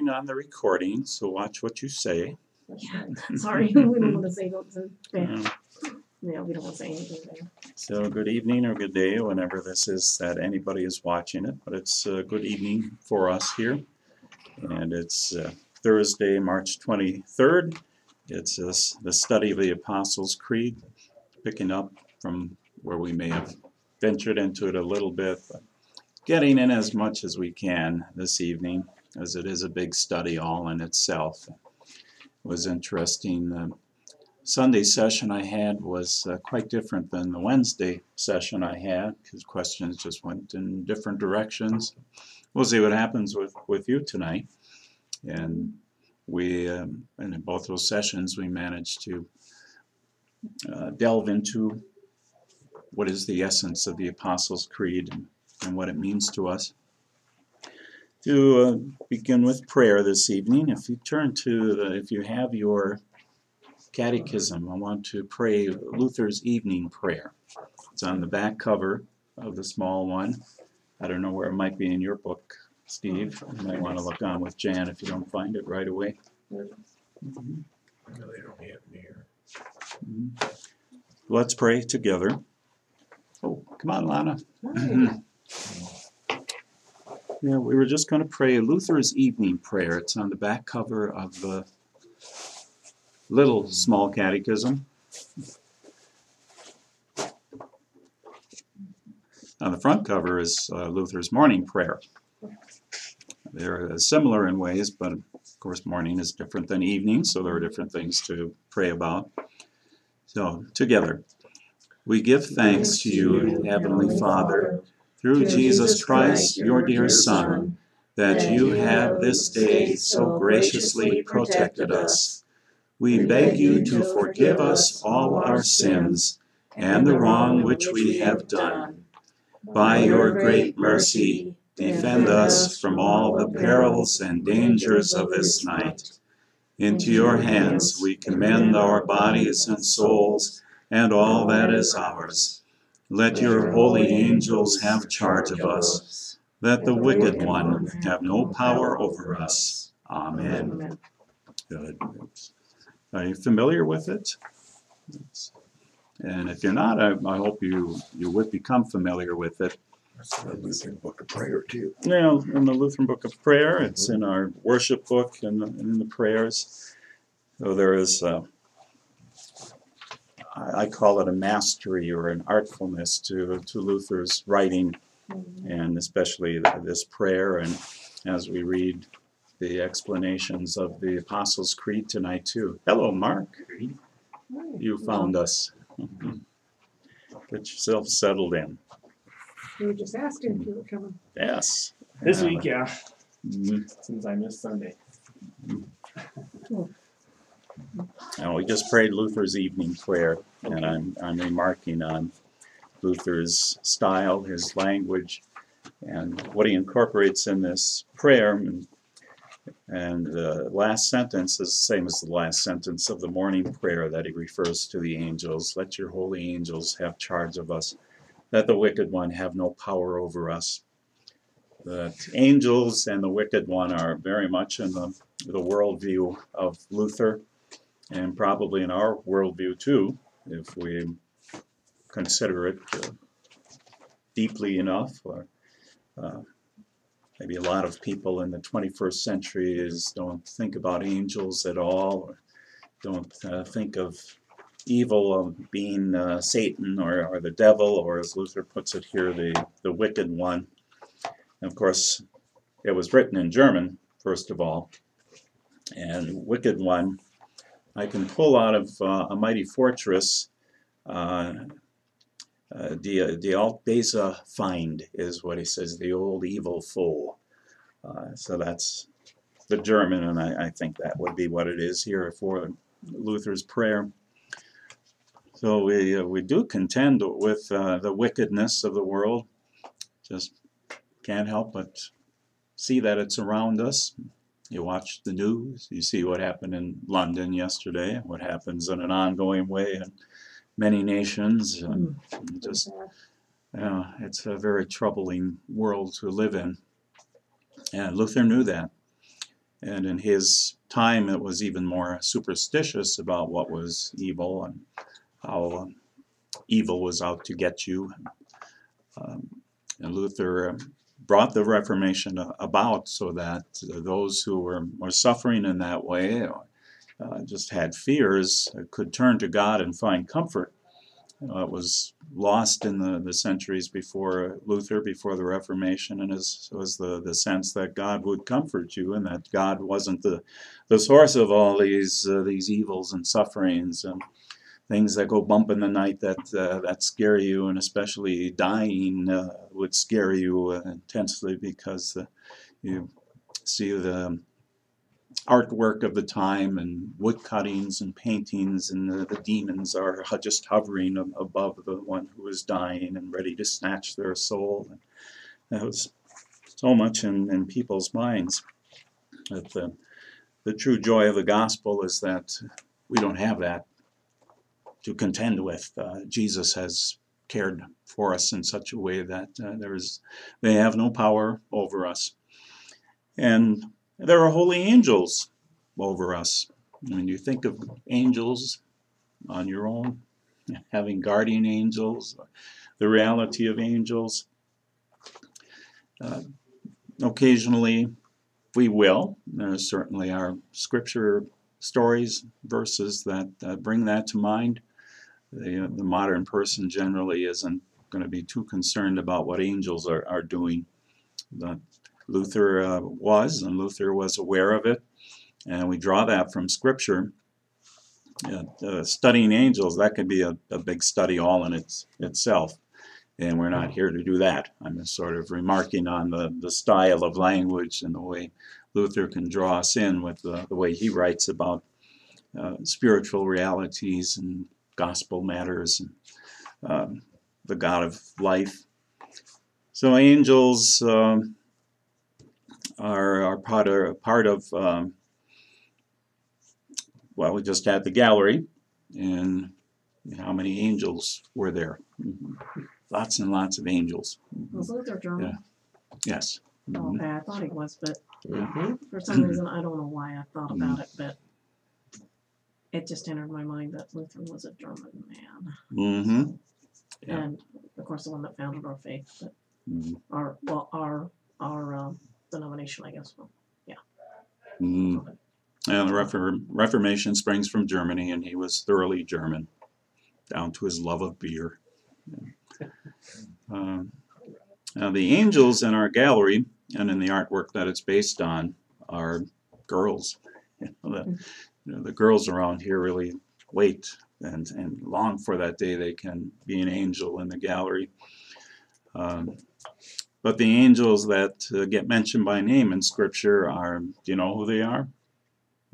on the recording, so watch what you say. Yeah, sorry, we don't wanna say something, yeah, Uh, yeah, we don't wanna say anything there. So good evening or good day, whenever this is that anybody is watching it, but it's a good evening for us here. And it's uh, Thursday, March twenty-third. It's this, the study of the Apostles' Creed, picking up from where we may have ventured into it a little bit, but getting in as much as we can this evening, as it is a big study all in itself. It was interesting, the Sunday session I had was uh, quite different than the Wednesday session I had because questions just went in different directions. We'll see what happens with, with you tonight. And we, um, and in both those sessions, we managed to uh, delve into what is the essence of the Apostles' Creed and, and what it means to us. To uh, begin with prayer this evening, if you turn to the, if you have your Catechism, I want to pray Luther's evening prayer. It's on the back cover of the small one. I don't know where it might be in your book, Steve. You might want to look on with Jan if you don't find it right away. No, they don't have me here. Let's pray together. Oh, come on, Lana. Yeah, we were just going to pray Luther's evening prayer. It's on the back cover of the little small catechism. On the front cover is uh, Luther's morning prayer. They're uh, similar in ways, but of course, morning is different than evening, so there are different things to pray about. So, together, we give thanks to you, Heavenly Father, through Jesus Christ, your dear Son, that you have this day so graciously protected us. We beg you to forgive us all our sins and the wrong which we have done. By your great mercy, defend us from all the perils and dangers of this night. Into your hands we commend our bodies and souls and all that is ours. Let your holy angels have charge of us. Let the wicked one have no power over us. Amen. Good. Are you familiar with it? And if you're not, I, I hope you, you would become familiar with it. That's the Lutheran Book of Prayer too. Now, in the Lutheran Book of Prayer, it's in our worship book and the- and in the prayers. So there is, uh, I I call it a mastery or an artfulness to, to Luther's writing, and especially this prayer. And as we read the explanations of the Apostles' Creed tonight, too. Hello, Mark. You found us. Get yourself settled in. We were just asking if you were coming. Yes. This Yeah. week, yeah, Mhm. since I missed Sunday. And we just prayed Luther's evening prayer, and I'm, I'm remarking on Luther's style, his language, and what he incorporates in this prayer. And, and the last sentence is the same as the last sentence of the morning prayer that he refers to the angels. Let your holy angels have charge of us. Let the wicked one have no power over us. The angels and the wicked one are very much in the, the worldview of Luther and probably in our worldview too, if we consider it uh, deeply enough. Or uh, maybe a lot of people in the 21st century is don't think about angels at all, or don't uh, think of evil of being uh, Satan or, or the devil, or as Luther puts it here, the, the wicked one. And of course, it was written in German, first of all, and wicked one I can pull out of uh, a mighty fortress. Uh, uh, die, die Altbesa find is what he says, the old evil foe. Uh, so that's the German, and I, I think that would be what it is here for Luther's prayer. So we, uh, we do contend with uh, the wickedness of the world. Just can't help but see that it's around us. You watch the news, you see what happened in London yesterday, what happens in an ongoing way in many nations. And just, yeah, it's a very troubling world to live in. And Luther knew that. And in his time, it was even more superstitious about what was evil and how um, evil was out to get you. Um, and Luther uh, brought the Reformation about so that those who were, were suffering in that way, uh, just had fears, uh, could turn to God and find comfort. Uh, it was lost in the, the centuries before Luther, before the Reformation, and is, was the, the sense that God would comfort you and that God wasn't the, the source of all these uh, these evils and sufferings and things that go bump in the night that uh, that scare you, and especially dying uh, would scare you uh, intensely because uh, you see the artwork of the time and wood cuttings and paintings, and the, the demons are just hovering above the one who is dying and ready to snatch their soul. And that was so much in, in people's minds. That the, the true joy of the gospel is that we don't have that to contend with. Uh, Jesus has cared for us in such a way that uh, there is, they have no power over us. And there are holy angels over us. When you think of angels on your own, having guardian angels, the reality of angels, uh, occasionally we will. There certainly are scripture stories, verses that uh, bring that to mind. The, the modern person generally isn't going to be too concerned about what angels are, are doing. But Luther uh, was, and Luther was aware of it, and we draw that from Scripture. Uh, uh, studying angels, that could be a, a big study all in its, itself, and we're not here to do that. I'm just sort of remarking on the, the style of language and the way Luther can draw us in with the, the way he writes about uh, spiritual realities and gospel matters and um, the God of life. So angels. Um, are, are part of, part of um, well, we just had the gallery, and how many angels were there? Mhm. Lots and lots of angels. Was Luther German? Yes. Oh, Mhm. okay, I thought he was, but Mhm. for some reason, I don't know why I thought about it, but it just entered my mind that Luther was a German man. Mhm. Yeah. And of course, the one that founded our faith, but Mhm. our, well, our, our um, denomination, I guess. well, Mhm. And the Refor- Reformation springs from Germany, and he was thoroughly German, down to his love of beer. Um, now, the angels in our gallery and in the artwork that it's based on are girls. You know, the, you know, the girls around here really wait and, and long for that day they can be an angel in the gallery. Um, but the angels that uh, get mentioned by name in Scripture are, do you know who they are?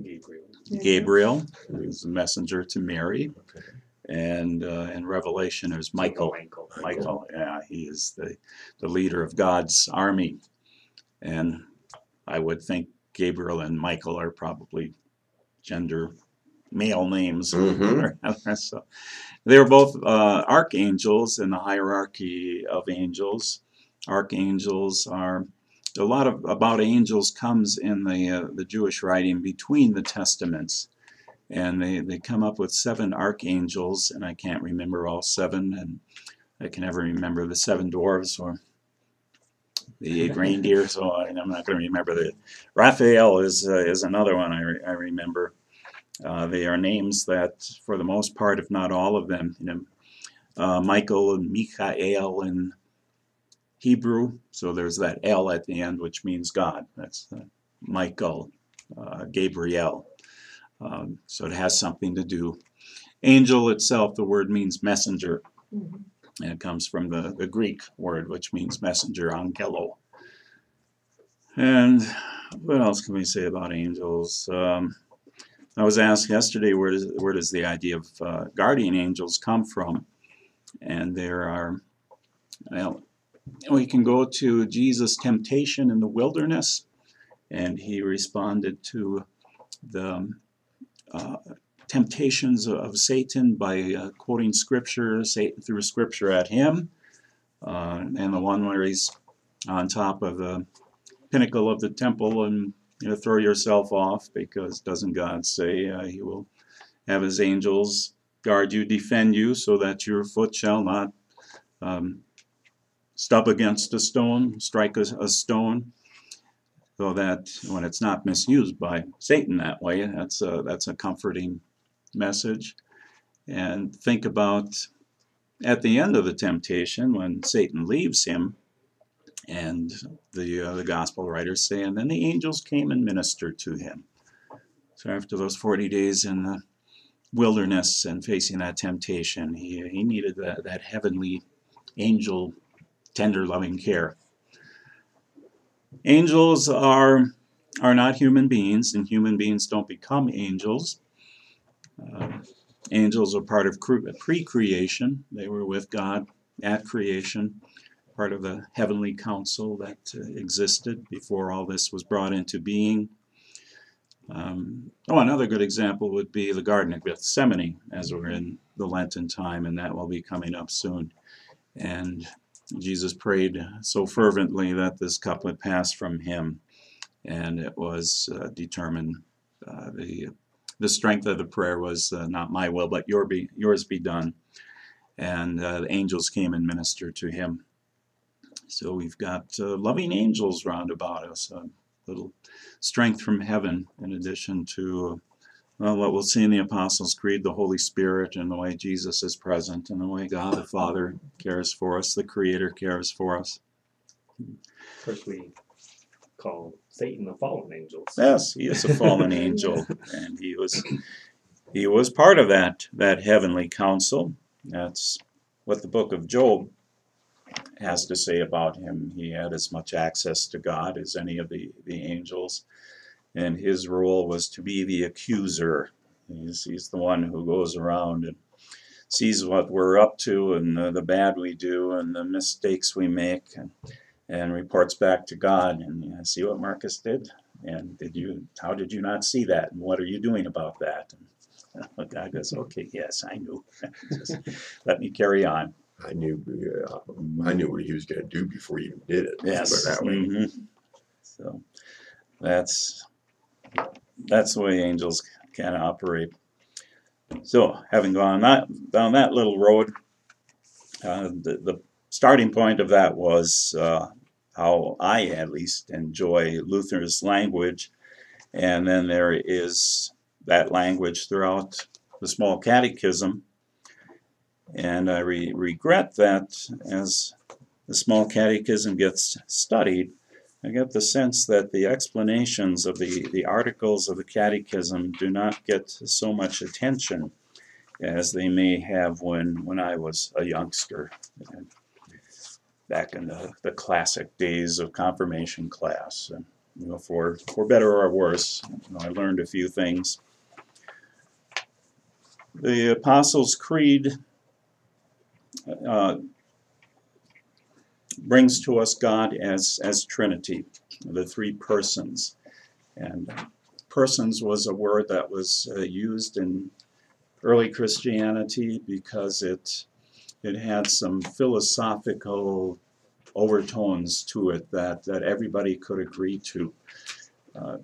Gabriel. Gabriel, is the messenger to Mary, Okay. and uh, in Revelation there's Michael. Michael. Michael, yeah, he is the, the leader of God's army. And I would think Gabriel and Michael are probably gender male names. so they're both uh, archangels in the hierarchy of angels. Archangels are a lot of about angels comes in the uh, the Jewish writing between the testaments, and they they come up with seven archangels, and I can't remember all seven, and I can never remember the seven dwarves or the reindeer, so I, I'm not going to remember the. Raphael is uh, is another one I, re- I remember. Uh, they are names that, for the most part, if not all of them, you know, uh, Michael and Michael in Hebrew. So there's that L at the end, which means God. That's uh, Michael, uh, Gabriel. Um, so it has something to do. Angel itself, the word means messenger, Mhm. And it comes from the, the Greek word, which means messenger, angelo. And what else can we say about angels? Um, I was asked yesterday where does, where does the idea of uh, guardian angels come from? And there are, well, we can go to Jesus' temptation in the wilderness, and he responded to the uh, temptations of Satan by uh, quoting scripture, Satan threw scripture at him. Uh, and the one where he's on top of the pinnacle of the temple and you know, throw yourself off because doesn't God say uh, He will have His angels guard you, defend you, so that your foot shall not um, stub against a stone, strike a, a stone, so that when it's not misused by Satan that way, that's a, that's a comforting message. And think about at the end of the temptation when Satan leaves him, and the uh, the gospel writers say, and then the angels came and ministered to him. So after those forty days in the wilderness and facing that temptation, he he needed that that heavenly angel tender loving care. Angels are are not human beings, and human beings don't become angels. Uh, angels are part of cre- pre-creation; they were with God at creation, part of the heavenly council that uh, existed before all this was brought into being. Um, oh, another good example would be the Garden of Gethsemane, as we're in the Lenten time, and that will be coming up soon. And Jesus prayed so fervently that this cup would pass from him, and it was uh, determined. Uh, the the strength of the prayer was uh, not my will, but your be, yours be done. And uh, the angels came and ministered to him. So we've got uh, loving angels round about us, a little strength from heaven, in addition to well, what we'll see in the Apostles' Creed, the Holy Spirit, and the way Jesus is present, and the way God the Father cares for us, the Creator cares for us. Course, we call Satan the fallen angel. Yes, he is a fallen angel, and he was he was part of that that heavenly council. That's what the book of Job has to say about him. He had as much access to God as any of the, the angels, and his role was to be the accuser. He's, he's the one who goes around and sees what we're up to and the, the bad we do and the mistakes we make and, and reports back to God. And you know, see what Marcus did? And did you? How did you not see that? And what are you doing about that? And God goes, okay, yes, I knew. Just let me carry on. I knew, uh, I knew what he was gonna do before he even did it. Yes. That way. mhm. So that's that's the way angels can operate. So having gone that down that little road, uh, the, the starting point of that was uh, how I at least enjoy Luther's language, and then there is that language throughout the small catechism. And I re- regret that as the small catechism gets studied, I get the sense that the explanations of the, the articles of the catechism do not get so much attention as they may have when, when I was a youngster, back in the, the classic days of confirmation class. And, you know, for, for better or worse, you know, I learned a few things. The Apostles' Creed uh, brings to us God as as Trinity, the three persons, and persons was a word that was uh, used in early Christianity because it it had some philosophical overtones to it that that everybody could agree to. Uh,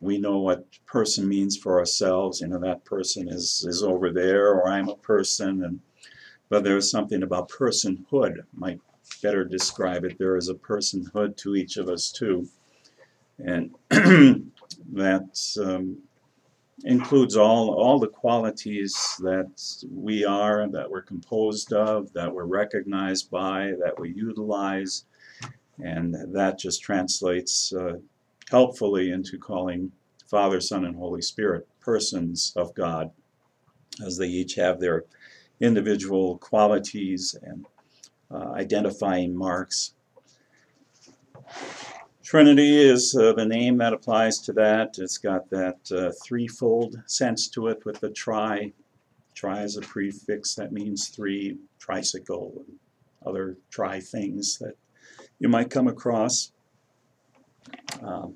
we know what person means for ourselves. You know that person is is over there, or I'm a person, and but there's something about personhood might better describe it. There is a personhood to each of us too, and that um, includes all all the qualities that we are, that we're composed of, that we're recognized by, that we utilize, and that just translates uh, helpfully into calling Father, Son, and Holy Spirit persons of God, as they each have their individual qualities and uh, identifying marks. Trinity is uh, the name that applies to that. It's got that uh, threefold sense to it with the tri. Tri is a prefix that means three, tricycle, and other tri things that you might come across. Um,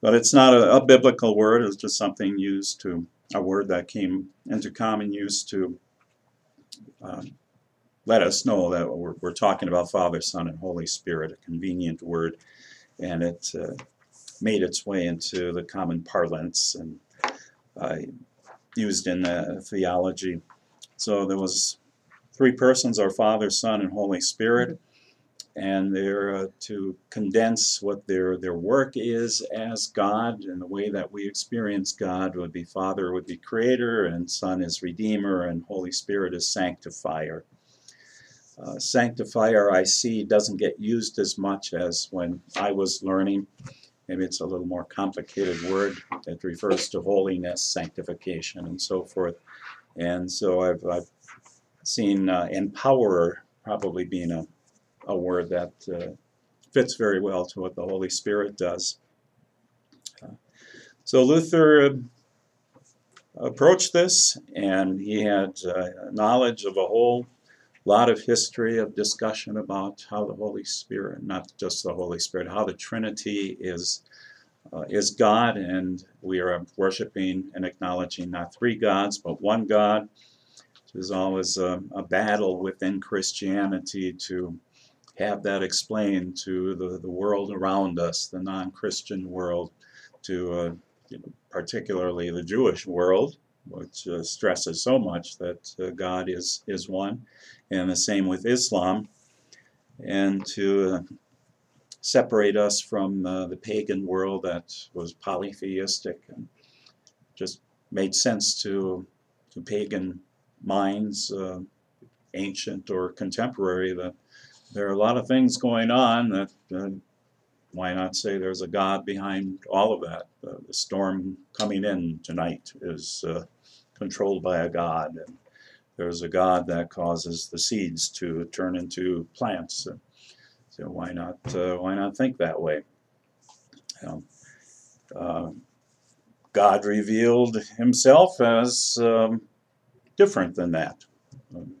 but it's not a, a biblical word, it's just something used to, a word that came into common use to um, let us know that we're, we're talking about Father, Son, and Holy Spirit, a convenient word, and it uh, made its way into the common parlance and uh, used in the theology. So there was three persons: our Father, Son, and Holy Spirit, and they're uh, to condense what their their work is as God, and the way that we experience God would be Father would be Creator, and Son is Redeemer, and Holy Spirit is Sanctifier. Uh, sanctifier, I see, doesn't get used as much as when I was learning. Maybe it's a little more complicated word that refers to holiness, sanctification, and so forth. And so I've, I've seen uh, empowerer probably being a, a word that uh, fits very well to what the Holy Spirit does. Uh, so Luther uh, approached this, and he had knowledge of a whole lot of history of discussion about how the Holy Spirit, not just the Holy Spirit, how the Trinity is uh, is God, and we are worshiping and acknowledging not three gods but one God. There's always a, a battle within Christianity to have that explained to the, the world around us, the non-Christian world, to uh, you know, particularly the Jewish world, which uh, stresses so much that uh, God is is one and the same with Islam, and to uh, separate us from uh, the pagan world that was polytheistic and just made sense to, to pagan minds, uh, ancient or contemporary, that there are a lot of things going on that uh, why not say there's a God behind all of that? Uh, the storm coming in tonight is uh, controlled by a God. And, there's a God that causes the seeds to turn into plants. So why not uh, why not think that way? Um, uh, God revealed Himself as um, different than that, um,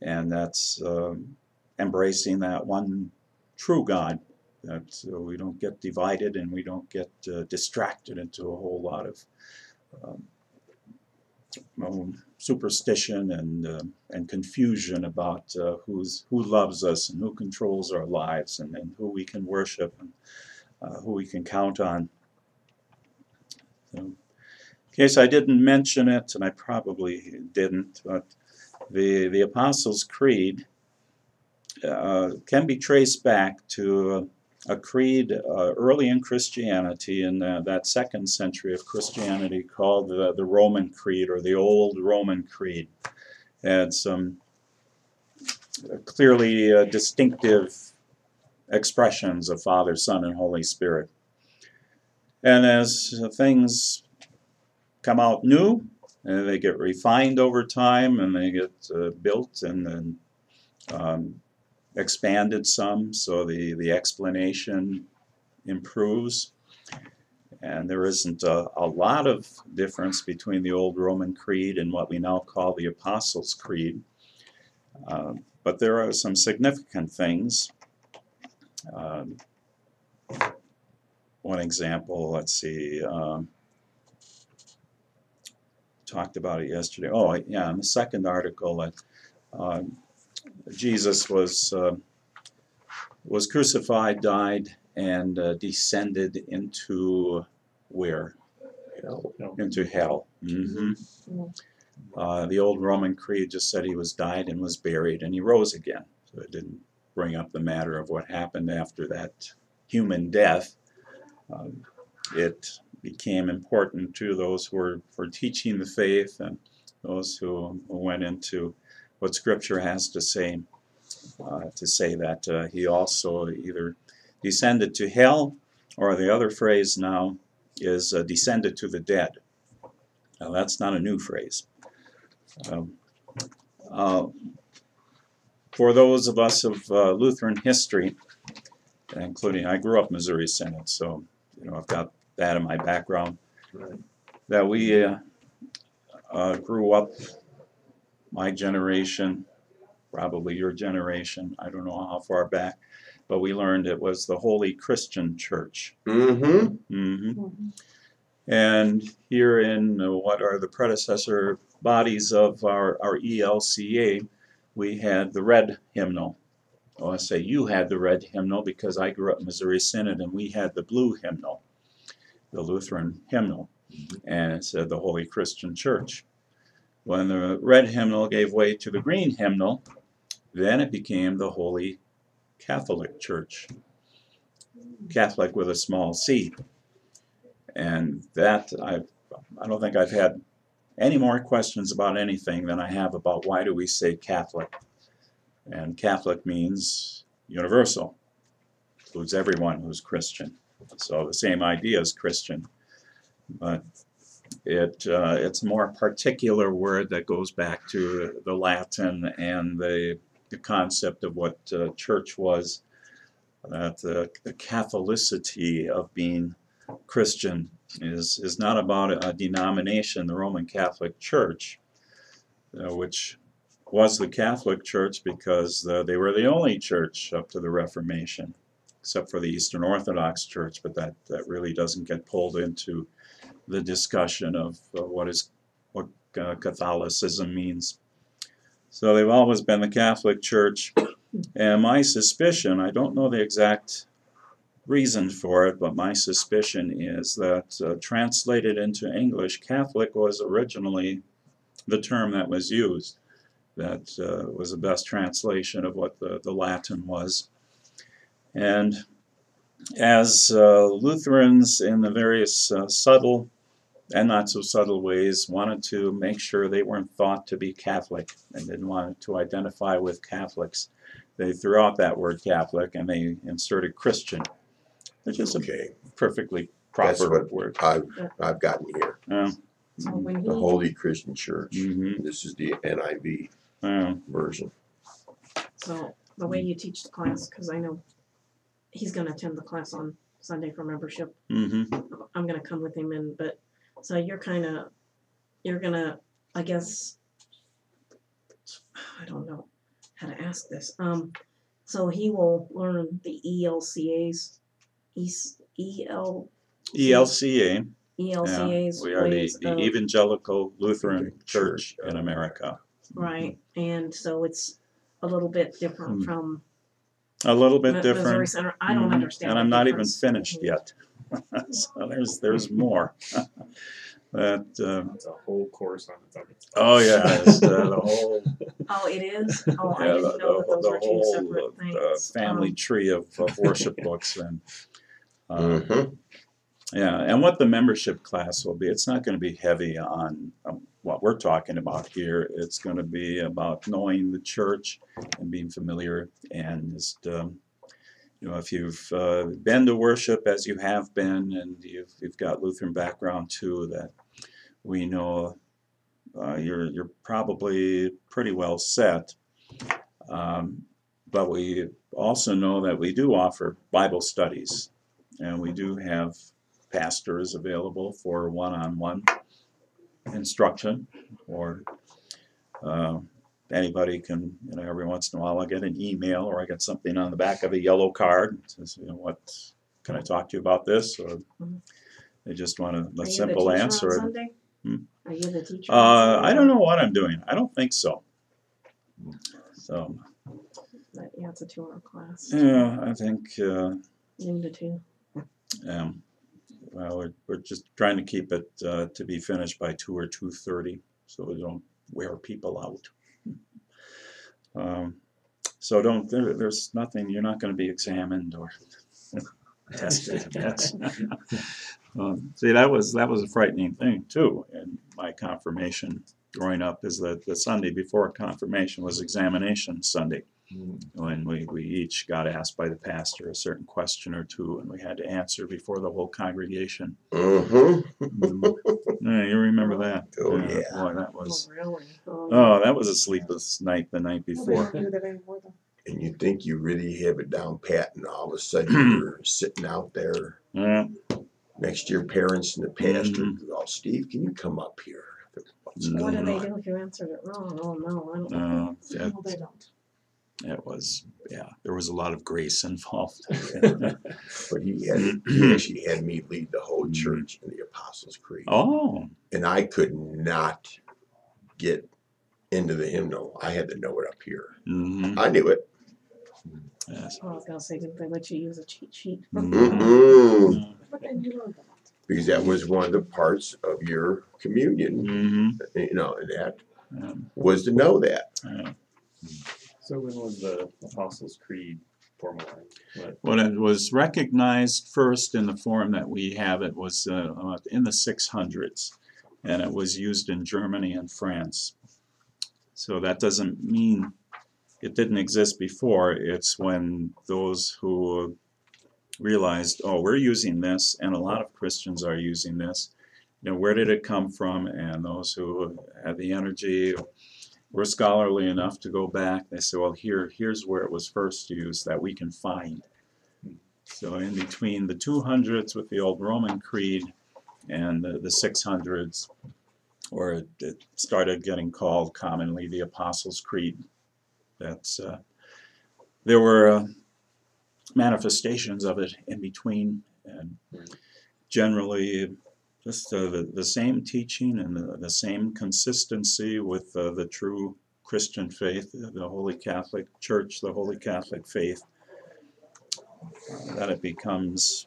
and that's um, embracing that one true God. That uh, we don't get divided and we don't get uh, distracted into a whole lot of superstition and uh, and confusion about uh, who's who loves us and who controls our lives and, and who we can worship and uh, who we can count on. So, in case I didn't mention it, and I probably didn't, but the the Apostles' Creed uh, can be traced back to a creed uh, early in Christianity, in uh, that second century of Christianity, called the, the Roman Creed or the Old Roman Creed. Had some clearly uh, distinctive expressions of Father, Son, and Holy Spirit. And as things come out new, and they get refined over time, and they get uh, built and then um, expanded some, so the, the explanation improves. And there isn't a, a lot of difference between the old Roman Creed and what we now call the Apostles' Creed. Uh, but there are some significant things. Um, one example, let's see, um, talked about it yesterday. Oh, yeah, in the second article, that um, Jesus was uh, was crucified, died, and uh, descended into where? Hell. Into hell. hmm Uh, the old Roman creed just said he was died and was buried, and he rose again. So it didn't bring up the matter of what happened after that human death. Um, it became important to those who were, were teaching the faith and those who went into what Scripture has to say, uh, to say that uh, he also either descended to hell, or the other phrase now is uh, descended to the dead. Now, that's not a new phrase. Um, uh, for those of us of uh, Lutheran history, including I grew up Missouri Synod, so you know I've got that in my background. Right. That we uh, uh, grew up my generation, probably your generation, I don't know how far back, but we learned it was the Holy Christian Church. Mm-hmm. hmm Mhm. And here in uh, what are the predecessor bodies of our, our ELCA, we had the red hymnal. well, I say you had the red hymnal because I grew up in Missouri Synod and we had the blue hymnal, the Lutheran hymnal, and it said the Holy Christian Church. When the red hymnal gave way to the green hymnal, then it became the Holy Catholic Church. Catholic with a small c. And that, I, I don't think I've had any more questions about anything than I have about why do we say Catholic. And Catholic means universal, includes everyone who's Christian. So the same idea as Christian, but it uh, it's a more particular word that goes back to the Latin and the the concept of what uh, church was. That the, the Catholicity of being Christian is is not about a denomination, the Roman Catholic Church, uh, which was the Catholic Church because uh, they were the only church up to the Reformation, except for the Eastern Orthodox Church. But that that really doesn't get pulled into the discussion of uh, what is what uh, Catholicism means. So they've always been the Catholic Church, and my suspicion, I don't know the exact reason for it, but my suspicion is that uh, translated into English, Catholic was originally the term that was used. That uh, was the best translation of what the, the Latin was. And as uh, Lutherans in the various uh, subtle and not so subtle ways wanted to make sure they weren't thought to be Catholic and didn't want to identify with Catholics, they threw out that word Catholic and they inserted Christian, which is a Okay, perfectly That's proper what- word. I've, I've gotten here. Yeah. So when The Holy Christian Church. Mhm. This is the NIV Yeah. version. so the way you teach the class, cause I know he's gonna attend the class on Sunday for membership. Mhm. I'm gonna come with him and, but, so you're kinda, you're gonna, I guess, I don't know how to ask this, um, so he will learn the E ELCA's, E's, EL, ELCA. ELCAs. Yeah, we are the, the of- Evangelical Lutheran Church. Church in America. Right, and so it's a little bit different Hmm. from A little bit Missouri different. Synod. I don't Mhm. understand. And I'm not even difference. finished Mhm. yet. So there's, there's more. That, um, It's a whole course on its own. oh yeah, it's, uh, the whole, Oh, it is? Oh, I yeah, didn't the, know that those the were two whole, separate uh, things. family Um, tree of, of worship books and, uh, Mhm. Yeah, and what the membership class will be, it's not going to be heavy on um, what we're talking about here. It's going to be about knowing the church and being familiar and just, um, you know, if you've uh, been to worship as you have been and you've, you've got Lutheran background too, that we know uh, you're, you're probably pretty well set. Um, but we also know that we do offer Bible studies and we do have pastors available for one-on-one instruction or uh, anybody can, you know, every once in a while I get an email or I get something on the back of a yellow card says, you know, what, can I talk to you about this? Or Mhm. they just want a, a simple answer. Hmm? Are you the teacher? Uh, I don't know what I'm doing. I don't think so. So, But, Yeah, it's a two-hour class. yeah, I think, uh, Noon to two. Um, well, we're, we're just trying to keep it, uh, to be finished by two or two thirty, so we don't wear people out. Um, so don't, there, there's nothing, you're not gonna be examined or tested. That's- Um, See, that was, that was a frightening thing too, in my confirmation growing up, is that the Sunday before confirmation was examination Sunday when we, we each got asked by the pastor a certain question or two and we had to answer before the whole congregation. Mhm. Yeah, you remember that? Oh, yeah. Boy, that Oh, was, really? Oh, oh, that was a sleepless night the night before. don't do that anymore though. And you think you really have it down pat, and all of a sudden you're sitting out there Yeah, next to your parents and the pastor. Mhm. Oh, Steve, can you come up here? What's Mhm. What do they do if you answered it wrong? Oh, no, I don't. it, No, they don't. It was, yeah, there was a lot of grace involved. But he had, he actually had me lead the whole Mhm. church in the Apostles' Creed. Oh, And I could not get into the hymnal. I had to know it up here. mhm, I knew it, Yes. Oh, I was gonna say, didn't they let you use a cheat sheet? Mm-mm. But then you learned that. Because that was one of the parts of your communion, Mm-hmm. you know, and that Yeah, was to know that. yeah. So when was the Apostles' Creed formalized? What, it was recognized first in the form that we have it was uh, uh, in the 600s, and it was used in Germany and France. So that doesn't mean it didn't exist before. It's when those who realized, oh, we're using this, and a lot of Christians are using this. You know, where did it come from? And those who had the energy were scholarly enough to go back. They say, well, here, here's where it was first used that we can find. So in between the 200s with the old Roman Creed and the, the 600s, where it, it started getting called commonly the Apostles' Creed. That's uh, there were uh, manifestations of it in between, and generally just uh, the, the same teaching and the, the same consistency with uh, the true Christian faith, the Holy Catholic Church, the Holy Catholic faith, uh, that it becomes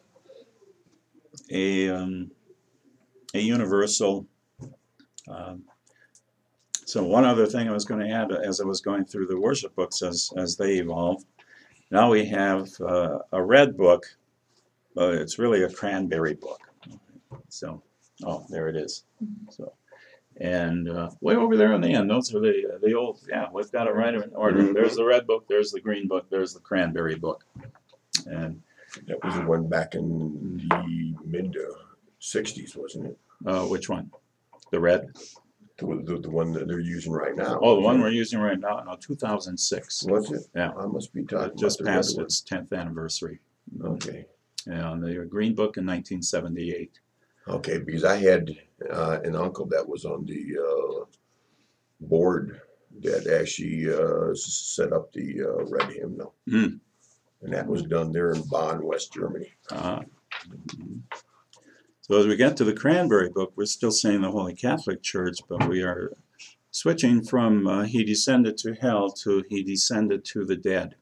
a, um, a universal. Um, so one other thing I was going to add as I was going through the worship books as, as they evolve, now we have uh, a red book, but it's really a cranberry book. So, oh, there it is. So, and uh, way over there on the end, those are the the old. Yeah, we've got it right in order. Mhm. There's the red book. There's the green book. There's the cranberry book. And That was the one back in the mid uh, sixties, wasn't it? uh, which one? The red. The, one- the, the one that they're using right now. Oh, the one we're using right now. No, 2006. Was it? Yeah. I must be talking It just about the red passed one. its 10th anniversary. Okay, And the green book in 1978. Okay, because I had uh, an uncle that was on the uh, board that actually uh, set up the uh, red hymnal. Hmm. And that was done there in Bonn, West Germany. Uh, So as we get to the Cranberry Book, we're still saying the Holy Catholic Church, but we are switching from uh, He descended to hell to He descended to the dead.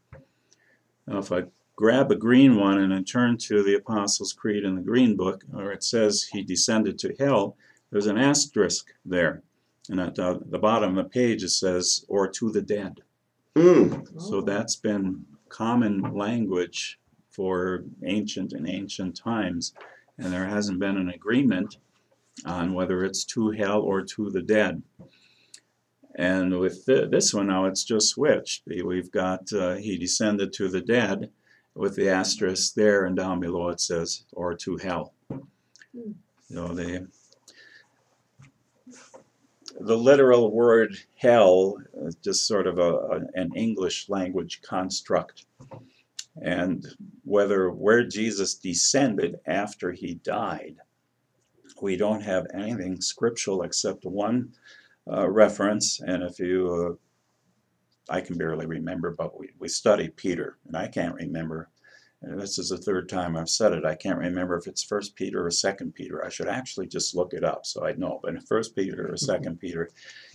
Now, if I grab a green one and then turn to the Apostles' Creed in the Green Book, where it says He descended to hell, there's an asterisk there. And at the, the bottom of the page it says, or to the dead. Hmm. So that's been common language for ancient and ancient times, and there hasn't been an agreement on whether it's to hell or to the dead. And with thi- this one now, it's just switched. We've got uh, he descended to the dead with the asterisk there, and down below it says or to hell. Hmm. So the the literal word hell is just sort of a, a- an English language construct. And whether where Jesus descended after he died, we don't have anything scriptural except one uh, reference. And if you, uh, I can barely remember, but we, we study Peter, and I can't remember. And this is the third time I've said it. I can't remember if it's First Peter or Second Peter. I should actually just look it up so I'd know. But in First Peter or Second Peter,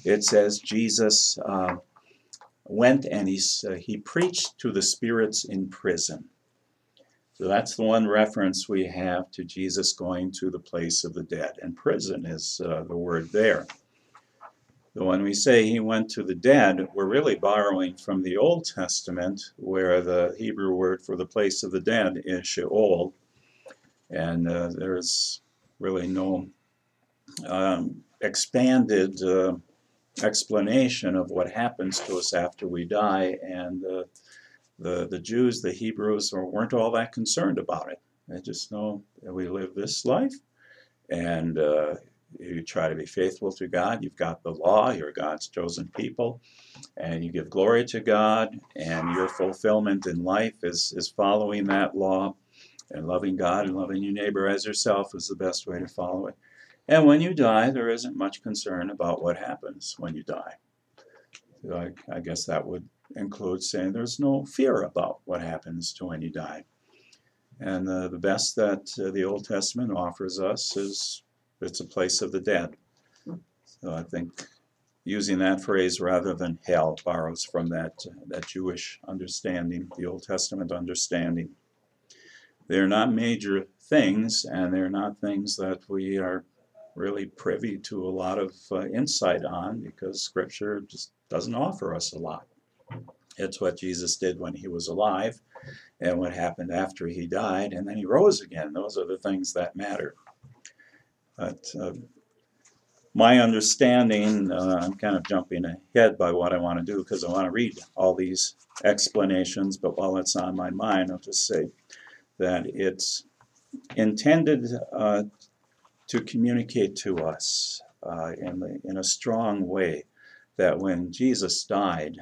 it says Jesus uh, went and he uh, he preached to the spirits in prison. So that's the one reference we have to Jesus going to the place of the dead, and prison is uh, the word there. So when we say he went to the dead, we're really borrowing from the Old Testament, where the Hebrew word for the place of the dead is Sheol, and uh, there's really no um, expanded uh, explanation of what happens to us after we die, and uh, the the Jews, the Hebrews, weren't all that concerned about it. They just know that we live this life, and uh, you try to be faithful to God. You've got the law. You're God's chosen people, and you give glory to God. And your fulfillment in life is is following that law, and loving God and loving your neighbor as yourself is the best way to follow it. And when you die, there isn't much concern about what happens when you die. So I, I guess that would include saying there's no fear about what happens to when you die. And uh, the best that uh, the Old Testament offers us is it's a place of the dead. So I think using that phrase rather than hell borrows from that, that Jewish understanding, the Old Testament understanding. They're not major things, and they're not things that we are really privy to a lot of uh, insight on because Scripture just doesn't offer us a lot. It's what Jesus did when he was alive and what happened after he died, and then he rose again. Those are the things that matter. But uh, my understanding, uh, I'm kind of jumping ahead by what I want to do because I want to read all these explanations, but while it's on my mind, I'll just say that it's intended uh, to communicate to us uh, in, the, in a strong way that when Jesus died,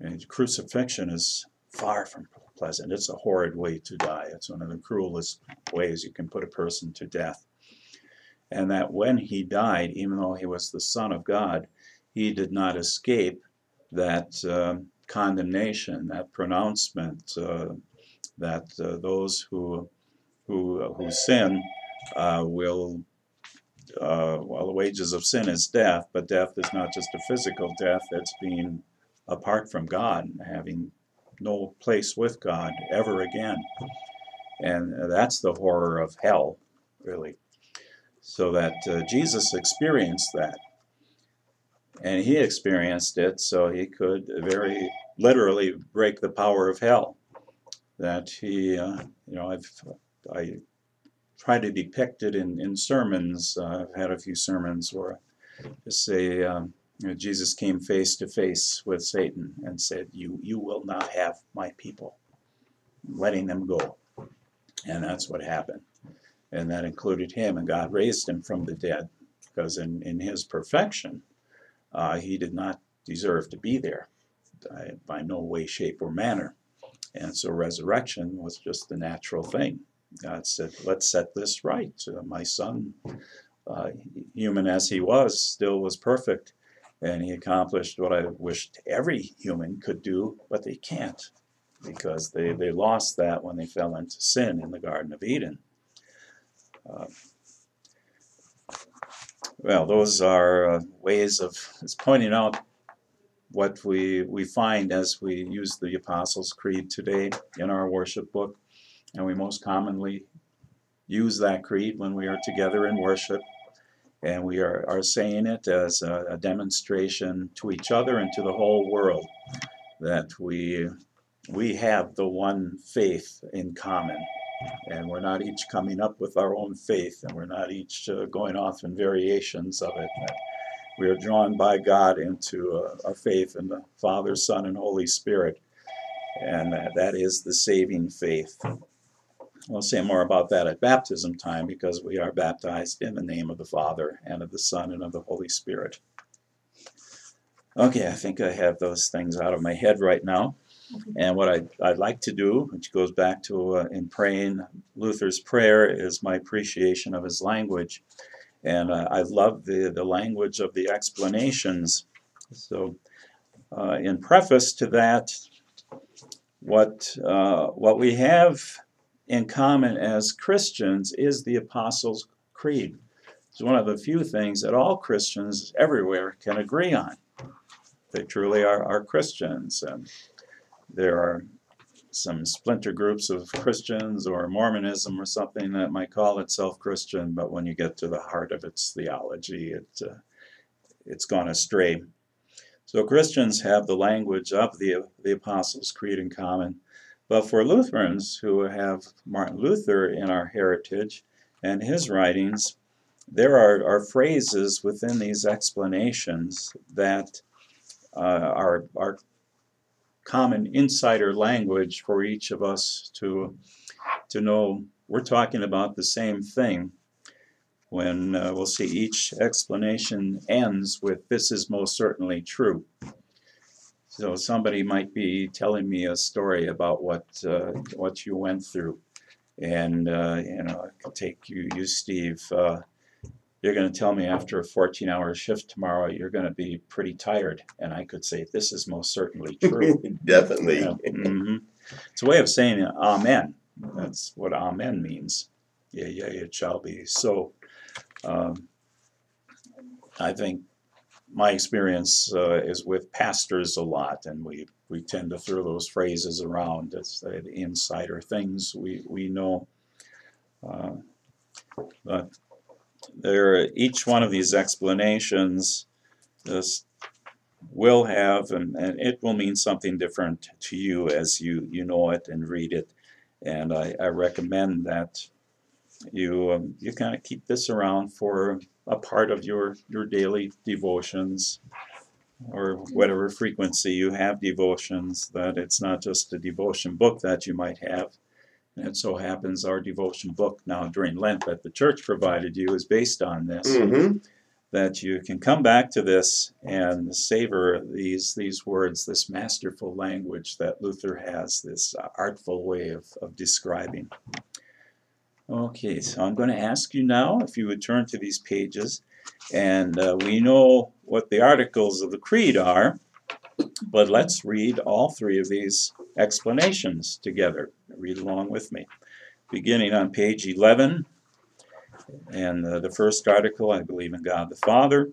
and crucifixion is far from pleasant. It's a horrid way to die. It's one of the cruelest ways you can put a person to death. And that when he died, even though he was the Son of God, he did not escape that uh, condemnation, that pronouncement, uh, that uh, those who who who sin uh, will. Uh, well, the wages of sin is death, but death is not just a physical death, it's being apart from God, having no place with God ever again. And that's the horror of hell, really. So that uh, Jesus experienced that. And he experienced it so he could very literally break the power of hell. That he, uh, you know, I've I try to depict it in, in sermons. Uh, I've had a few sermons where I just say, um, you know, Jesus came face to face with Satan and said, "You you will not have my people," letting them go, and that's what happened, and that included him. And God raised him from the dead because in in his perfection, uh, he did not deserve to be there, by, no way, shape, or manner, and so resurrection was just the natural thing. God said, "Let's set this right." Uh, my son, uh, human as he was, still was perfect and he accomplished what I wished every human could do, but they can't because they, they lost that when they fell into sin in the Garden of Eden. Uh, well, those are uh, ways of pointing out what we, we find as we use the Apostles' Creed today in our worship book, and we most commonly use that creed when we are together in worship. And we are, are saying it as a, a, demonstration to each other and to the whole world that we we have the one faith in common and we're not each coming up with our own faith and we're not each uh, going off in variations of it we are drawn by god into a, a faith in the father son and holy spirit and uh, that is the saving faith We'll say more about that at baptism time because we are baptized in the name of the Father and of the Son and of the Holy Spirit. Okay, I think I have those things out of my head right now. And what I'd, I'd like to do, which goes back to uh, in praying Luther's prayer, is my appreciation of his language. And uh, I love the, the language of the explanations. So, uh, in preface to that, what, uh, what we have in common as Christians is the Apostles' Creed. It's one of the few things that all Christians everywhere can agree on. They truly are, are Christians. And there are some splinter groups of Christians or Mormonism or something that might call itself Christian, but when you get to the heart of its theology, it, uh, it's gone astray. So Christians have the language of the, the Apostles' Creed in common. But for Lutherans who have Martin Luther in our heritage and his writings, there are, are phrases within these explanations that uh, are, are common insider language for each of us to, to know we're talking about the same thing when uh, we'll see each explanation ends with this is most certainly true. So somebody might be telling me a story about what uh, what you went through, and uh, you know, I could take you, you Steve. Uh, you're going to tell me after a 14-hour shift tomorrow, you're going to be pretty tired, and I could say this is most certainly true. Definitely. Yeah. hmm It's a way of saying Amen. That's what Amen means. Yeah, yeah, it shall be. So, um, I think my experience uh, is with pastors a lot, and we, we tend to throw those phrases around as the insider things we, we know. Uh, but there, each one of these explanations this will have, and, and it will mean something different to you as you, you know it and read it. And I, I recommend that you um, you kind of keep this around for a part of your your daily devotions or whatever frequency you have devotions that it's not just a devotion book that you might have and it so happens our devotion book now during lent that the church provided you is based on this Mm-hmm. that you can come back to this and savor these these words this masterful language that luther has this uh, artful way of, of describing Okay, so I'm going to ask you now if you would turn to these pages. And uh, we know what the articles of the Creed are, but let's read all three of these explanations together. Read along with me. Beginning on page 11, and uh, the first article, I believe in God the Father.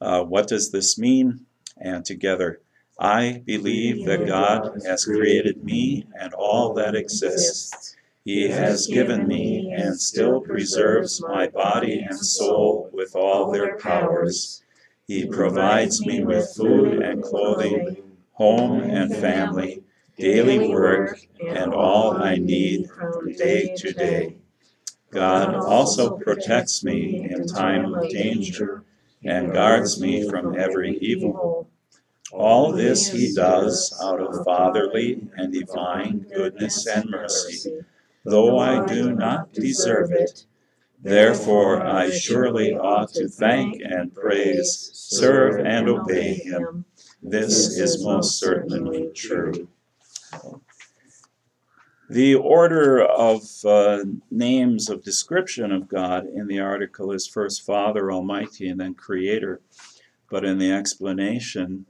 Uh, what does this mean? And together, I believe that God has created me and all that exists. He has given me and still preserves my body and soul with all their powers. He provides me with food clothing, home and family, daily work, and all I need from day to day. God also protects me in time of danger and guards me from every evil. All this he does out of fatherly and divine goodness and mercy though I do not deserve it. Therefore I surely ought to thank and praise, serve and obey him. This is most certainly true. The order of uh, names of description of God in the article is first Father Almighty and then Creator. But in the explanation,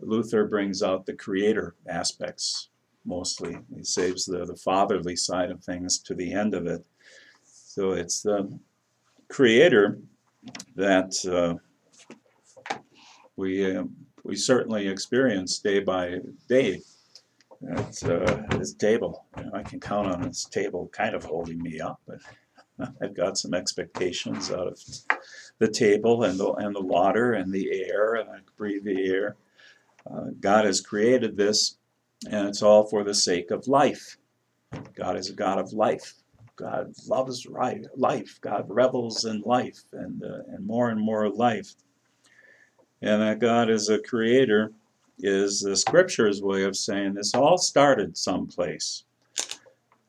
Luther brings out the Creator aspects mostly. He saves the, the fatherly side of things to the end of it. So it's the creator that uh, we, uh, we certainly experience day by day at uh, this table. You know, I can count on this table kind of holding me up, but I've got some expectations out of the table and the, and the water and the air, and I breathe the air. Uh, God has created this and it's all for the sake of life. God is a God of life. God loves life. God revels in life and, uh, and more and more life. And that God is a creator is the scripture's way of saying this all started someplace.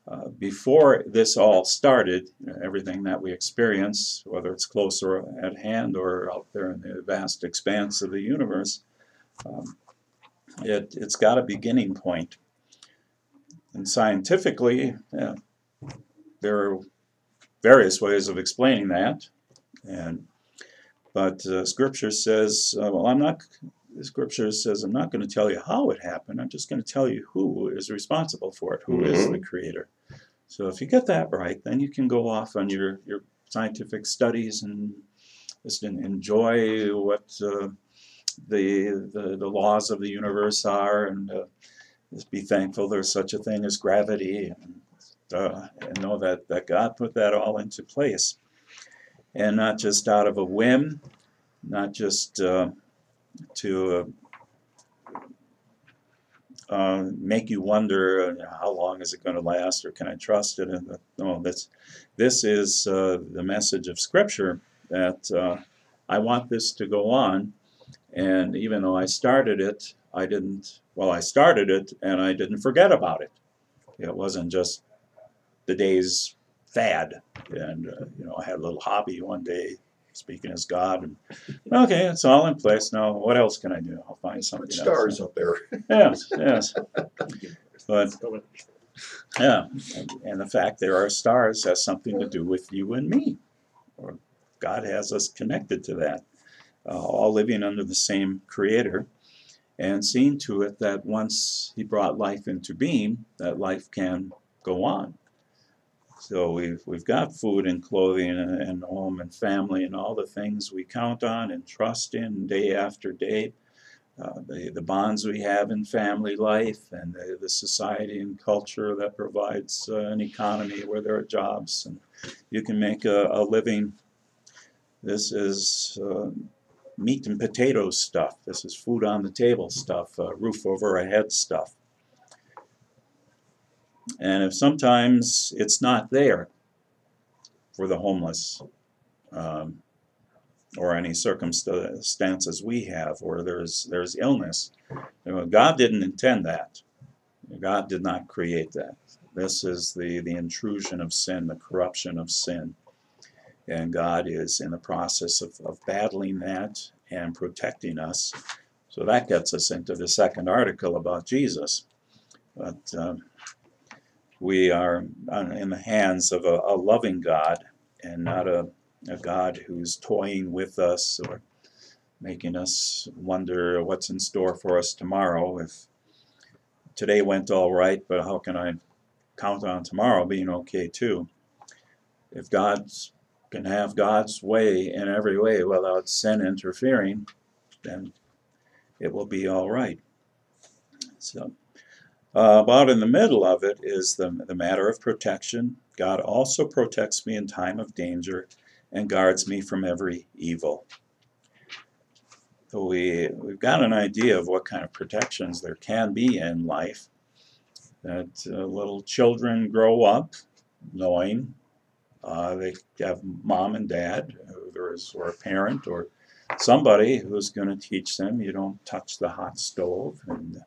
Uh, before this all started, everything that we experience, whether it's closer at hand or out there in the vast expanse of the universe, um, it, it's got a beginning point. And scientifically, yeah, there are various ways of explaining that. And but uh, Scripture says, uh, well, I'm not. Scripture says, I'm not going to tell you how it happened. I'm just going to tell you who is responsible for it. Who is the Creator? So if you get that right, then you can go off on your your scientific studies and just enjoy what. Uh, the, the, the laws of the universe are and uh, just be thankful there's such a thing as gravity and, uh, and know that, that God put that all into place. And not just out of a whim, not just uh, to uh, uh, make you wonder uh, how long is it going to last or can I trust it? And, uh, no, this, this is the message of Scripture that I want this to go on and even though I started it, I didn't, well, I started it and I didn't forget about it. It wasn't just the day's fad. And, uh, you know, I had a little hobby one day, speaking as God. And, okay, it's all in place. Now, what else can I do? I'll find something Put else. stars up there. Yes, yes. But, yeah, and, and the fact there are stars has something to do with you and me. Or God has us connected to that uh, all living under the same creator and seeing to it that once he brought life into being that life can go on So we've, we've got food and clothing and, home and family and all the things we count on and trust in day after day. Uh, the, the bonds we have in family life and the, the society and culture that provides uh, an economy where there are jobs and you can make a, a living. This is uh, meat and potatoes stuff. This is food on the table stuff, uh, roof over our head stuff. And if sometimes it's not there for the homeless, um, or any circumstances we have where there's there's illness, you know, God didn't intend that. God did not create that. This is the the intrusion of sin, the corruption of sin, and God is in the process of, of battling that and protecting us. So that gets us into the second article about Jesus. But um, we are uh, in the hands of a, a loving God and not a, a God who's toying with us or making us wonder what's in store for us tomorrow. If today went all right, but how can I count on tomorrow being okay too? If God can have God's way in every way without sin interfering, then it will be all right. So, uh, about in the middle of it is the, the matter of protection. God also protects me in time of danger and guards me from every evil. So we, we've got an idea of what kind of protections there can be in life. That uh, little children grow up knowing uh, they have mom and dad, or, or a parent, or somebody who's going to teach them you don't touch the hot stove and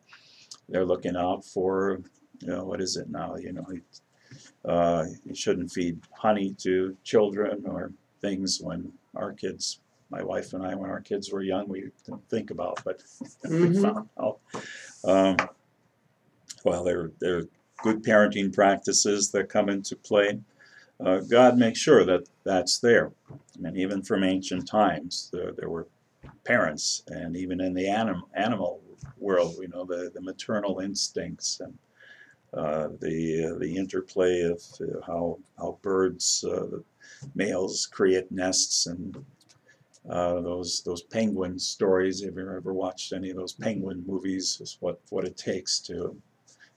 they're looking out for you know what is it now you know uh, you shouldn't feed honey to children or things when our kids my wife and I when our kids were young we didn't think about but we Mhm. found out. Um, well there there are good parenting practices that come into play. Uh, God makes sure that that's there. I mean even from ancient times there, there were parents and even in the anim- animal world we know the, the maternal instincts and uh, the uh, the interplay of uh, how how birds uh, males create nests and uh, those those penguin stories. Have you ever watched any of those penguin movies? Is what what it takes to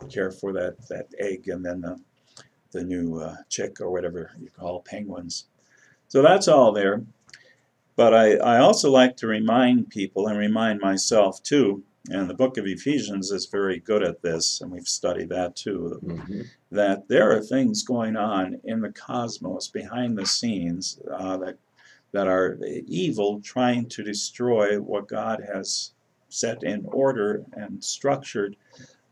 care for that that egg and then the the new uh, chick or whatever you call penguins. So that's all there. But I, I also like to remind people and remind myself too, and the book of Ephesians is very good at this, and we've studied that too, Mhm. that there are things going on in the cosmos behind the scenes uh, that that are evil trying to destroy what God has set in order and structured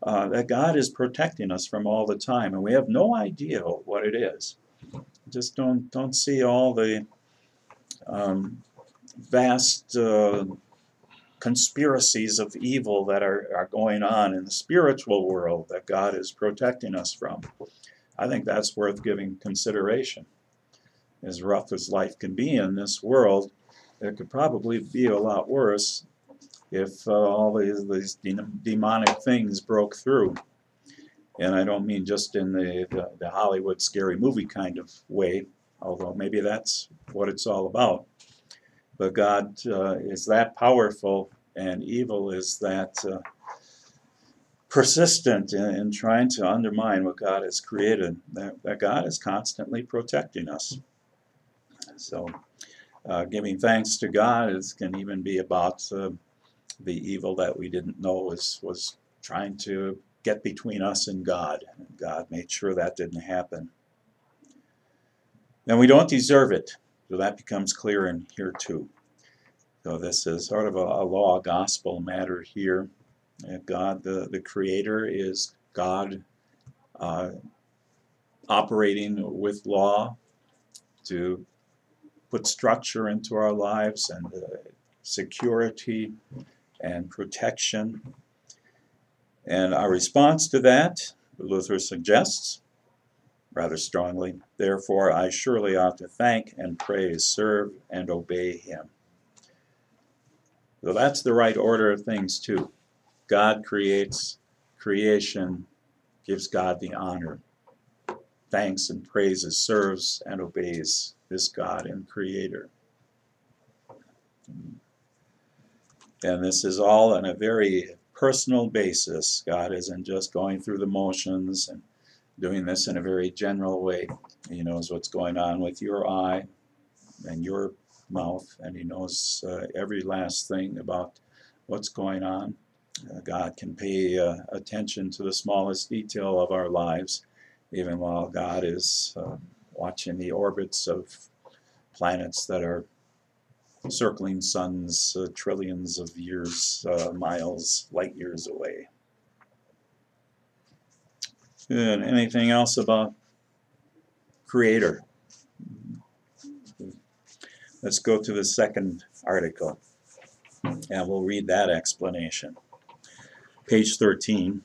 uh, that God is protecting us from all the time and we have no idea what it is just don't don't see all the um, vast uh, conspiracies of evil that are, are going on in the spiritual world that God is protecting us from. I think that's worth giving consideration. As rough as life can be in this world, it could probably be a lot worse if uh, all these, these de- demonic things broke through. And I don't mean just in the, the, the Hollywood scary movie kind of way, although maybe that's what it's all about. But God uh, is that powerful, and evil is that uh, persistent in, in trying to undermine what God has created. That, that God is constantly protecting us. So, uh, giving thanks to God is, can even be about uh, the evil that we didn't know was was trying to get between us and God. God made sure that didn't happen. And we don't deserve it. So that becomes clear in here too. So this is sort of a, a law gospel matter here. And God, the, the creator, is God uh, operating with law to put structure into our lives and uh, security and protection. And our response to that, Luther suggests rather strongly, therefore I surely ought to thank and praise, serve and obey him. So that's the right order of things too. God creates, creation gives God the honor. thanks and praises, serves and obeys this God and Creator. And this is all on a very personal basis. God isn't just going through the motions and doing this in a very general way. He knows what's going on with your eye and your mouth, and He knows uh, every last thing about what's going on. Uh, God can pay uh, attention to the smallest detail of our lives, even while God is uh, watching the orbits of planets that are circling suns uh, trillions of years, uh, miles, light years away. Good. Anything else about Creator? Let's go to the second article and we'll read that explanation. Page 13.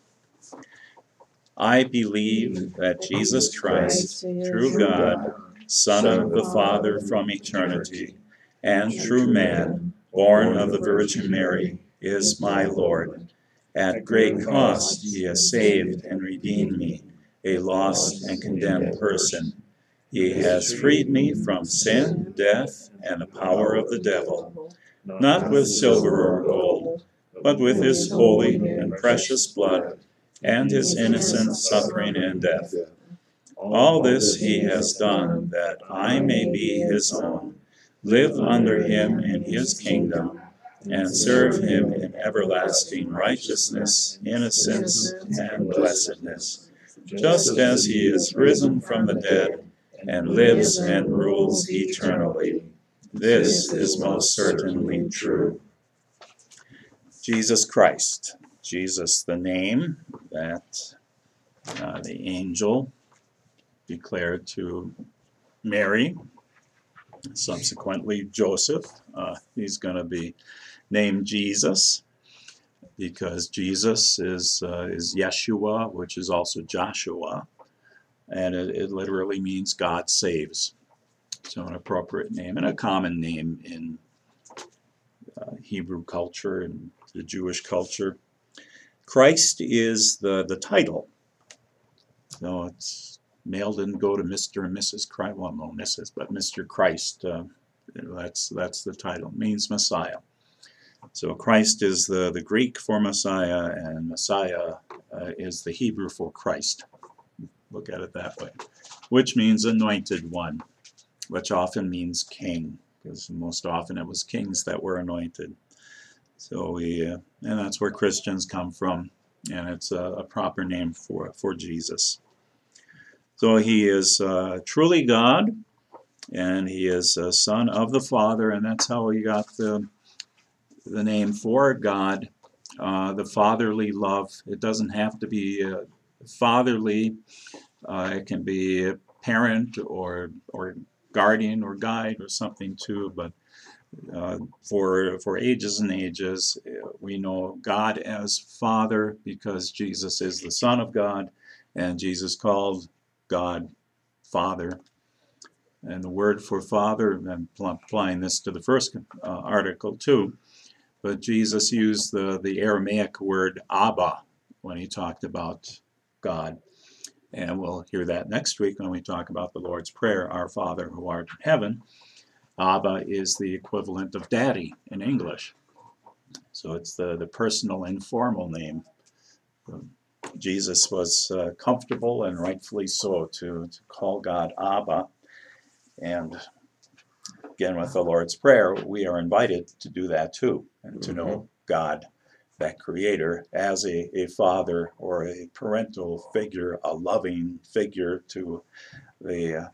I believe that Jesus Christ, true God, Son of the Father from eternity, and true man, born of the Virgin Mary, is my Lord. At great cost he has saved and redeemed me, a lost and condemned person. He has freed me from sin, death, and the power of the devil, not with silver or gold, but with his holy and precious blood, and his innocent suffering and death. All this he has done that I may be his own, live under him in his kingdom, and serve him in everlasting righteousness, innocence, and blessedness, just as he is risen from the dead and lives and rules eternally. This is most certainly true. Jesus Christ, Jesus, the name that uh, the angel declared to Mary, subsequently Joseph. Uh, he's going to be named Jesus because Jesus is uh, is Yeshua, which is also Joshua, and it, it literally means God saves. So an appropriate name and a common name in uh, Hebrew culture and the Jewish culture. Christ is the the title. So it's male didn't go to Mr. and Mrs. Christ. Well, no, Mrs. But Mr. Christ. Uh, that's that's the title. It means Messiah. So Christ is the the Greek for Messiah, and Messiah uh, is the Hebrew for Christ. Look at it that way, which means anointed one, which often means king, because most often it was kings that were anointed. So we, uh, and that's where Christians come from, and it's a, a proper name for for Jesus. So he is uh, truly God, and he is a son of the Father, and that's how he got the the name for God, uh, the fatherly love. It doesn't have to be uh, fatherly. Uh, it can be a parent or or guardian or guide or something too. But uh, for for ages and ages, uh, we know God as Father because Jesus is the Son of God, and Jesus called God Father. And the word for Father, I'm applying this to the first uh, article too, but Jesus used the, the Aramaic word Abba when he talked about God. And we'll hear that next week when we talk about the Lord's Prayer, Our Father who art in heaven. Abba is the equivalent of daddy in English. So it's the, the personal informal name. Jesus was uh, comfortable and rightfully so to, to call God Abba. And again, with the Lord's Prayer, we are invited to do that too, and to know God, that Creator, as a, a father or a parental figure, a loving figure to the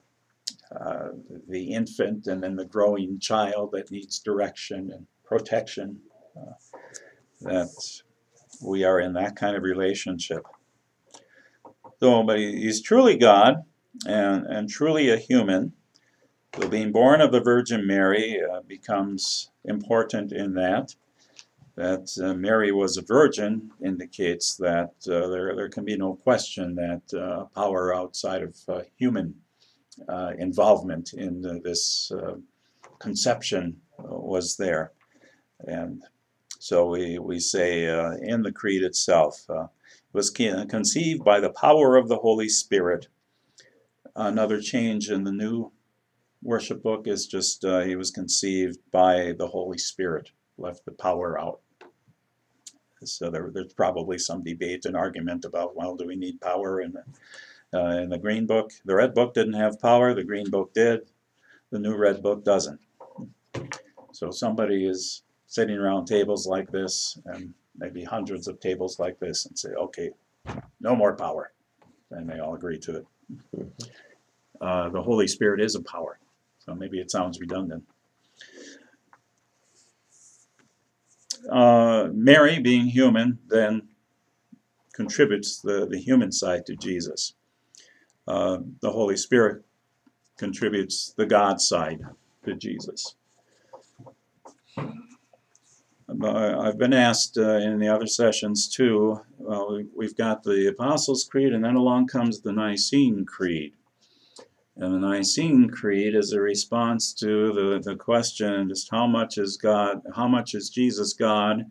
uh, the infant and then the growing child that needs direction and protection. Uh, that we are in that kind of relationship. So, but he's truly God and, and truly a human. So, being born of the Virgin Mary uh, becomes important in that. That uh, Mary was a virgin indicates that uh, there, there can be no question that uh, power outside of uh, human uh, involvement in this conception was there. And so we, we say in the Creed itself, uh, was conceived by the power of the Holy Spirit. another change in the new worship book is just uh, he was conceived by the Holy Spirit, left the power out. So there, there's probably some debate and argument about well, do we need power in the, uh, in the green book? The red book didn't have power. The green book did. The new red book doesn't. So somebody is sitting around tables like this, and maybe hundreds of tables like this, and say, okay, no more power, and they all agree to it. Uh, the Holy Spirit is a power, so maybe it sounds redundant. Uh, Mary, being human, then contributes the, the human side to Jesus. Uh, the Holy Spirit contributes the God side to Jesus. I've been asked uh, in the other sessions too. Well, we've got the Apostles' Creed, and then along comes the Nicene Creed. And the Nicene Creed is a response to the, the question just how much is God, how much is Jesus God,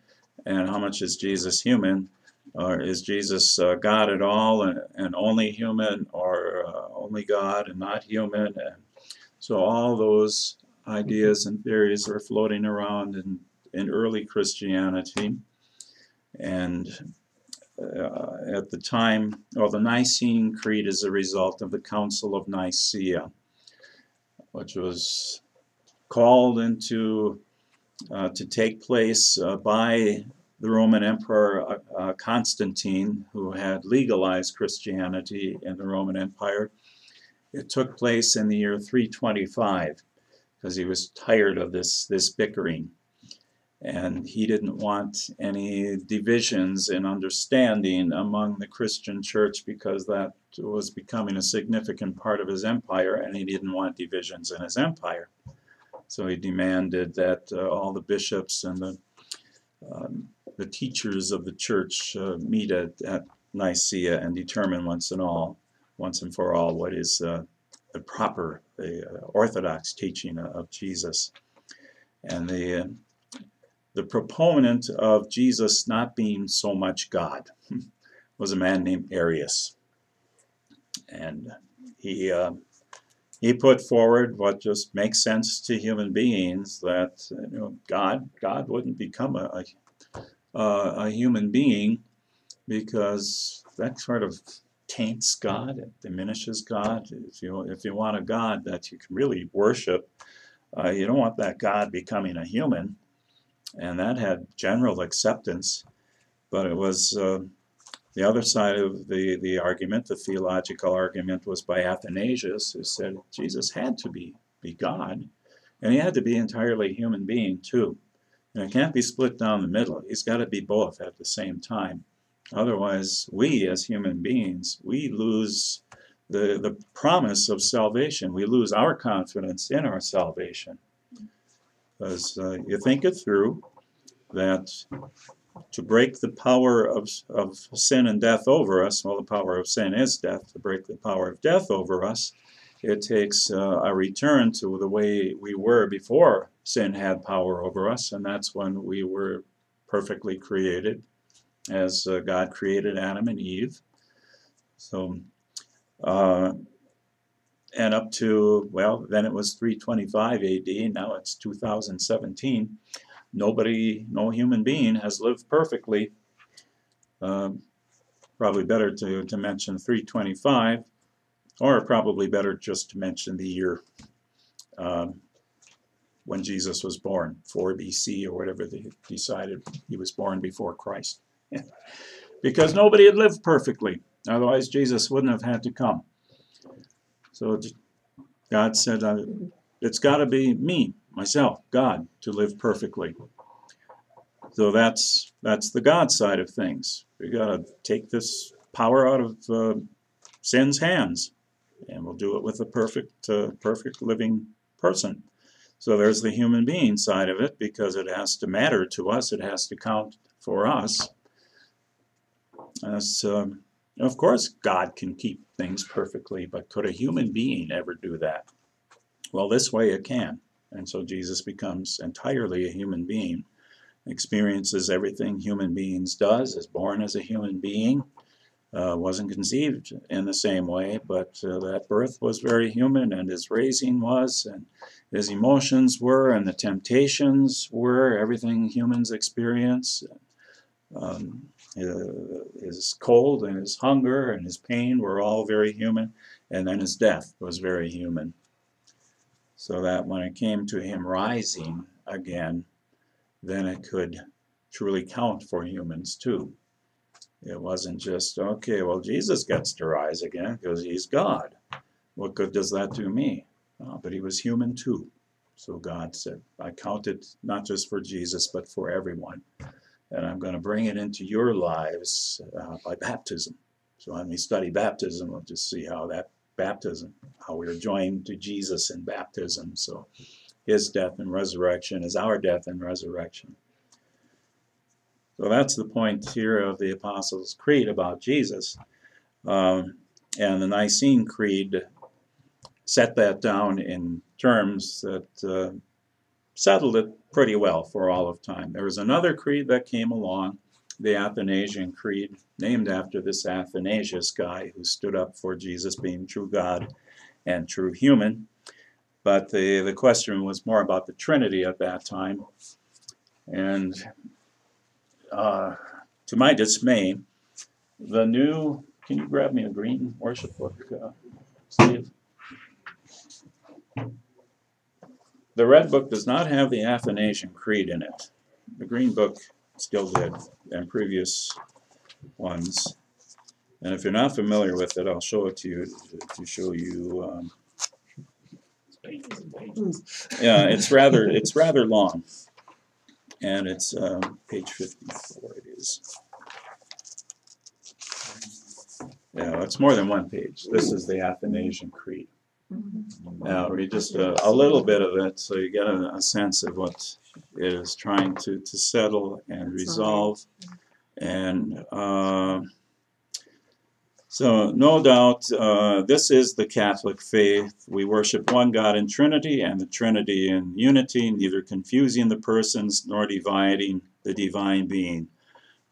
and how much is Jesus human? Or is Jesus uh, God at all and, and only human, or uh, only God and not human? And so all those ideas and theories are floating around in, in early Christianity. And uh, at the time, well, the Nicene Creed is a result of the Council of Nicaea, which was called into uh, to take place uh, by the Roman Emperor uh, uh, Constantine, who had legalized Christianity in the Roman Empire. It took place in the year 325 because he was tired of this this bickering and he didn't want any divisions in understanding among the Christian church because that was becoming a significant part of his empire, and he didn't want divisions in his empire. So he demanded that uh, all the bishops and the um, the teachers of the church uh, meet at, at Nicaea and determine once and all, once and for all, what is uh, the proper, the uh, orthodox teaching of Jesus. And the uh, the proponent of Jesus not being so much God was a man named Arius. And he, uh, he put forward what just makes sense to human beings that you know, God, God wouldn't become a, a, a human being because that sort of taints God, it diminishes God. If you, if you want a God that you can really worship, uh, you don't want that God becoming a human and that had general acceptance. But it was uh, the other side of the, the argument, the theological argument, was by Athanasius, who said Jesus had to be, be God, and he had to be entirely human being too. And it can't be split down the middle. He's got to be both at the same time. Otherwise, we as human beings, we lose the, the promise of salvation. We lose our confidence in our salvation. Because uh, you think it through that to break the power of, of sin and death over us, well, the power of sin is death, to break the power of death over us, it takes uh, a return to the way we were before sin had power over us, and that's when we were perfectly created as uh, God created Adam and Eve. So, uh, and up to, well, then it was 325 AD, now it's 2017. Nobody, no human being has lived perfectly. Um, probably better to, to mention 325, or probably better just to mention the year um, when Jesus was born, 4 BC or whatever they decided he was born before Christ. because nobody had lived perfectly. Otherwise, Jesus wouldn't have had to come. So God said, It's got to be me, myself, God, to live perfectly. So that's that's the God side of things. We got to take this power out of uh, sin's hands, and we'll do it with a perfect, uh, perfect living person. So there's the human being side of it because it has to matter to us. It has to count for us. As, um, of course, God can keep things perfectly, but could a human being ever do that? Well, this way it can. And so Jesus becomes entirely a human being, experiences everything human beings does, is born as a human being, uh, wasn't conceived in the same way, but uh, that birth was very human, and his raising was, and his emotions were, and the temptations were, everything humans experience. Um, his cold and his hunger and his pain were all very human, and then his death was very human. So that when it came to him rising again, then it could truly count for humans too. It wasn't just, okay, well, Jesus gets to rise again because he's God. What good does that do me? Uh, but he was human too. So God said, I count it not just for Jesus, but for everyone. And I'm going to bring it into your lives uh, by baptism. So when we study baptism, we'll just see how that baptism, how we are joined to Jesus in baptism. So his death and resurrection is our death and resurrection. So that's the point here of the Apostles' Creed about Jesus. Um, and the Nicene Creed set that down in terms that uh, settled it pretty well for all of time. There was another creed that came along, the Athanasian Creed, named after this Athanasius guy who stood up for Jesus being true God and true human. But the, the question was more about the Trinity at that time. And uh, to my dismay, the new, can you grab me a green worship book, uh, Steve? The red book does not have the Athanasian Creed in it. The green book still did, and previous ones. And if you're not familiar with it, I'll show it to you to- show you. Um, yeah, it's rather it's rather long, and it's um, page 54. It is. Yeah, it's more than one page. This is the Athanasian Creed. Now, read just a, a little bit of it so you get a, a sense of what it is trying to, to settle and resolve. And uh, so, no doubt, uh, this is the Catholic faith. We worship one God in Trinity and the Trinity in unity, neither confusing the persons nor dividing the divine being.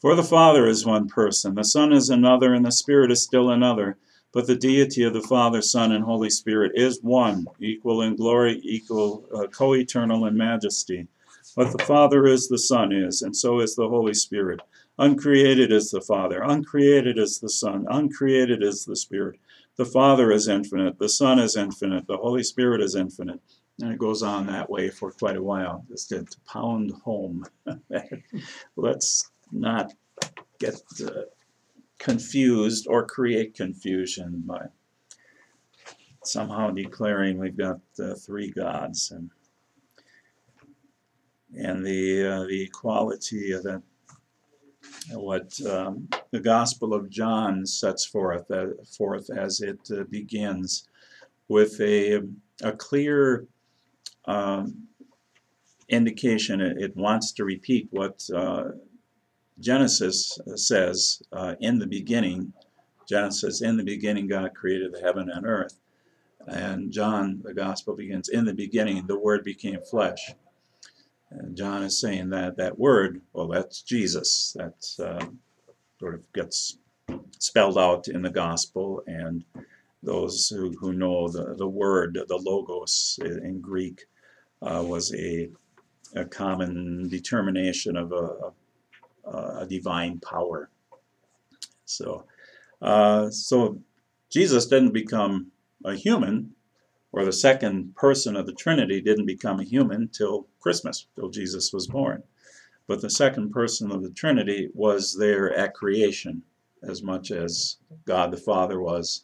For the Father is one person, the Son is another, and the Spirit is still another. But the deity of the Father, Son, and Holy Spirit is one, equal in glory, equal, uh, co eternal in majesty. What the Father is, the Son is, and so is the Holy Spirit. Uncreated is the Father, uncreated is the Son, uncreated is the Spirit. The Father is infinite, the Son is infinite, the Holy Spirit is infinite. And it goes on that way for quite a while, just to to pound home. Let's not get uh, confused or create confusion by somehow declaring we've got uh, three gods and and the uh, the equality of that what um, the Gospel of John sets forth uh, forth as it uh, begins with a a clear um, indication. It, it wants to repeat what uh, Genesis says uh, in the beginning. Genesis, in the beginning, God created the heaven and earth. And John, the gospel begins, in the beginning, the word became flesh. And John is saying that that word, well, that's Jesus. That uh, sort of gets spelled out in the gospel. And those who, who know the, the word, the logos in Greek, uh, was a, a common determination of a, a, a divine power. So, uh, so Jesus didn't become a human, or the second person of the Trinity didn't become a human till Christmas, till Jesus was born. But the second person of the Trinity was there at creation, as much as God the Father was.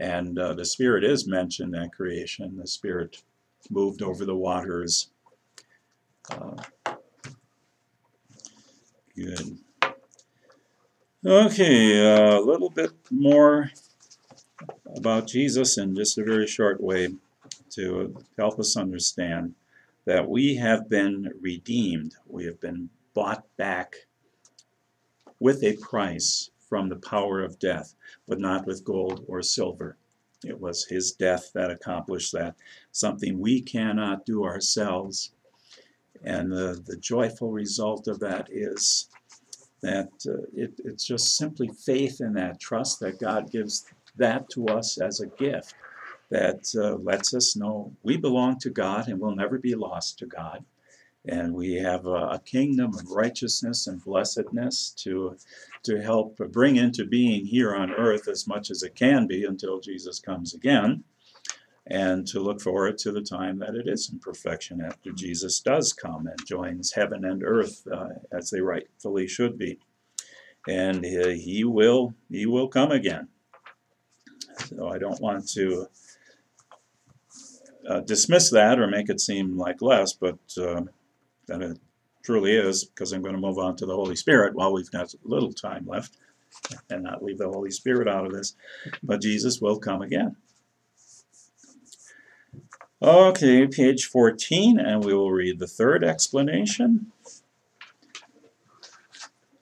And uh, the Spirit is mentioned at creation. The Spirit moved over the waters. Uh, good. Okay, a little bit more about Jesus in just a very short way to help us understand that we have been redeemed. We have been bought back with a price from the power of death, but not with gold or silver. It was his death that accomplished that, something we cannot do ourselves. And the, the joyful result of that is that uh, it, it's just simply faith in that trust that God gives that to us as a gift that uh, lets us know we belong to God and we'll never be lost to God. And we have a, a kingdom of righteousness and blessedness to, to help bring into being here on earth as much as it can be until Jesus comes again. And to look forward to the time that it is in perfection after Jesus does come and joins heaven and earth uh, as they rightfully should be. And uh, he will he will come again. So I don't want to uh, dismiss that or make it seem like less, but uh, that it truly is, because I'm going to move on to the Holy Spirit while we've got little time left and not leave the Holy Spirit out of this. But Jesus will come again. Okay, page 14, and we will read the third explanation.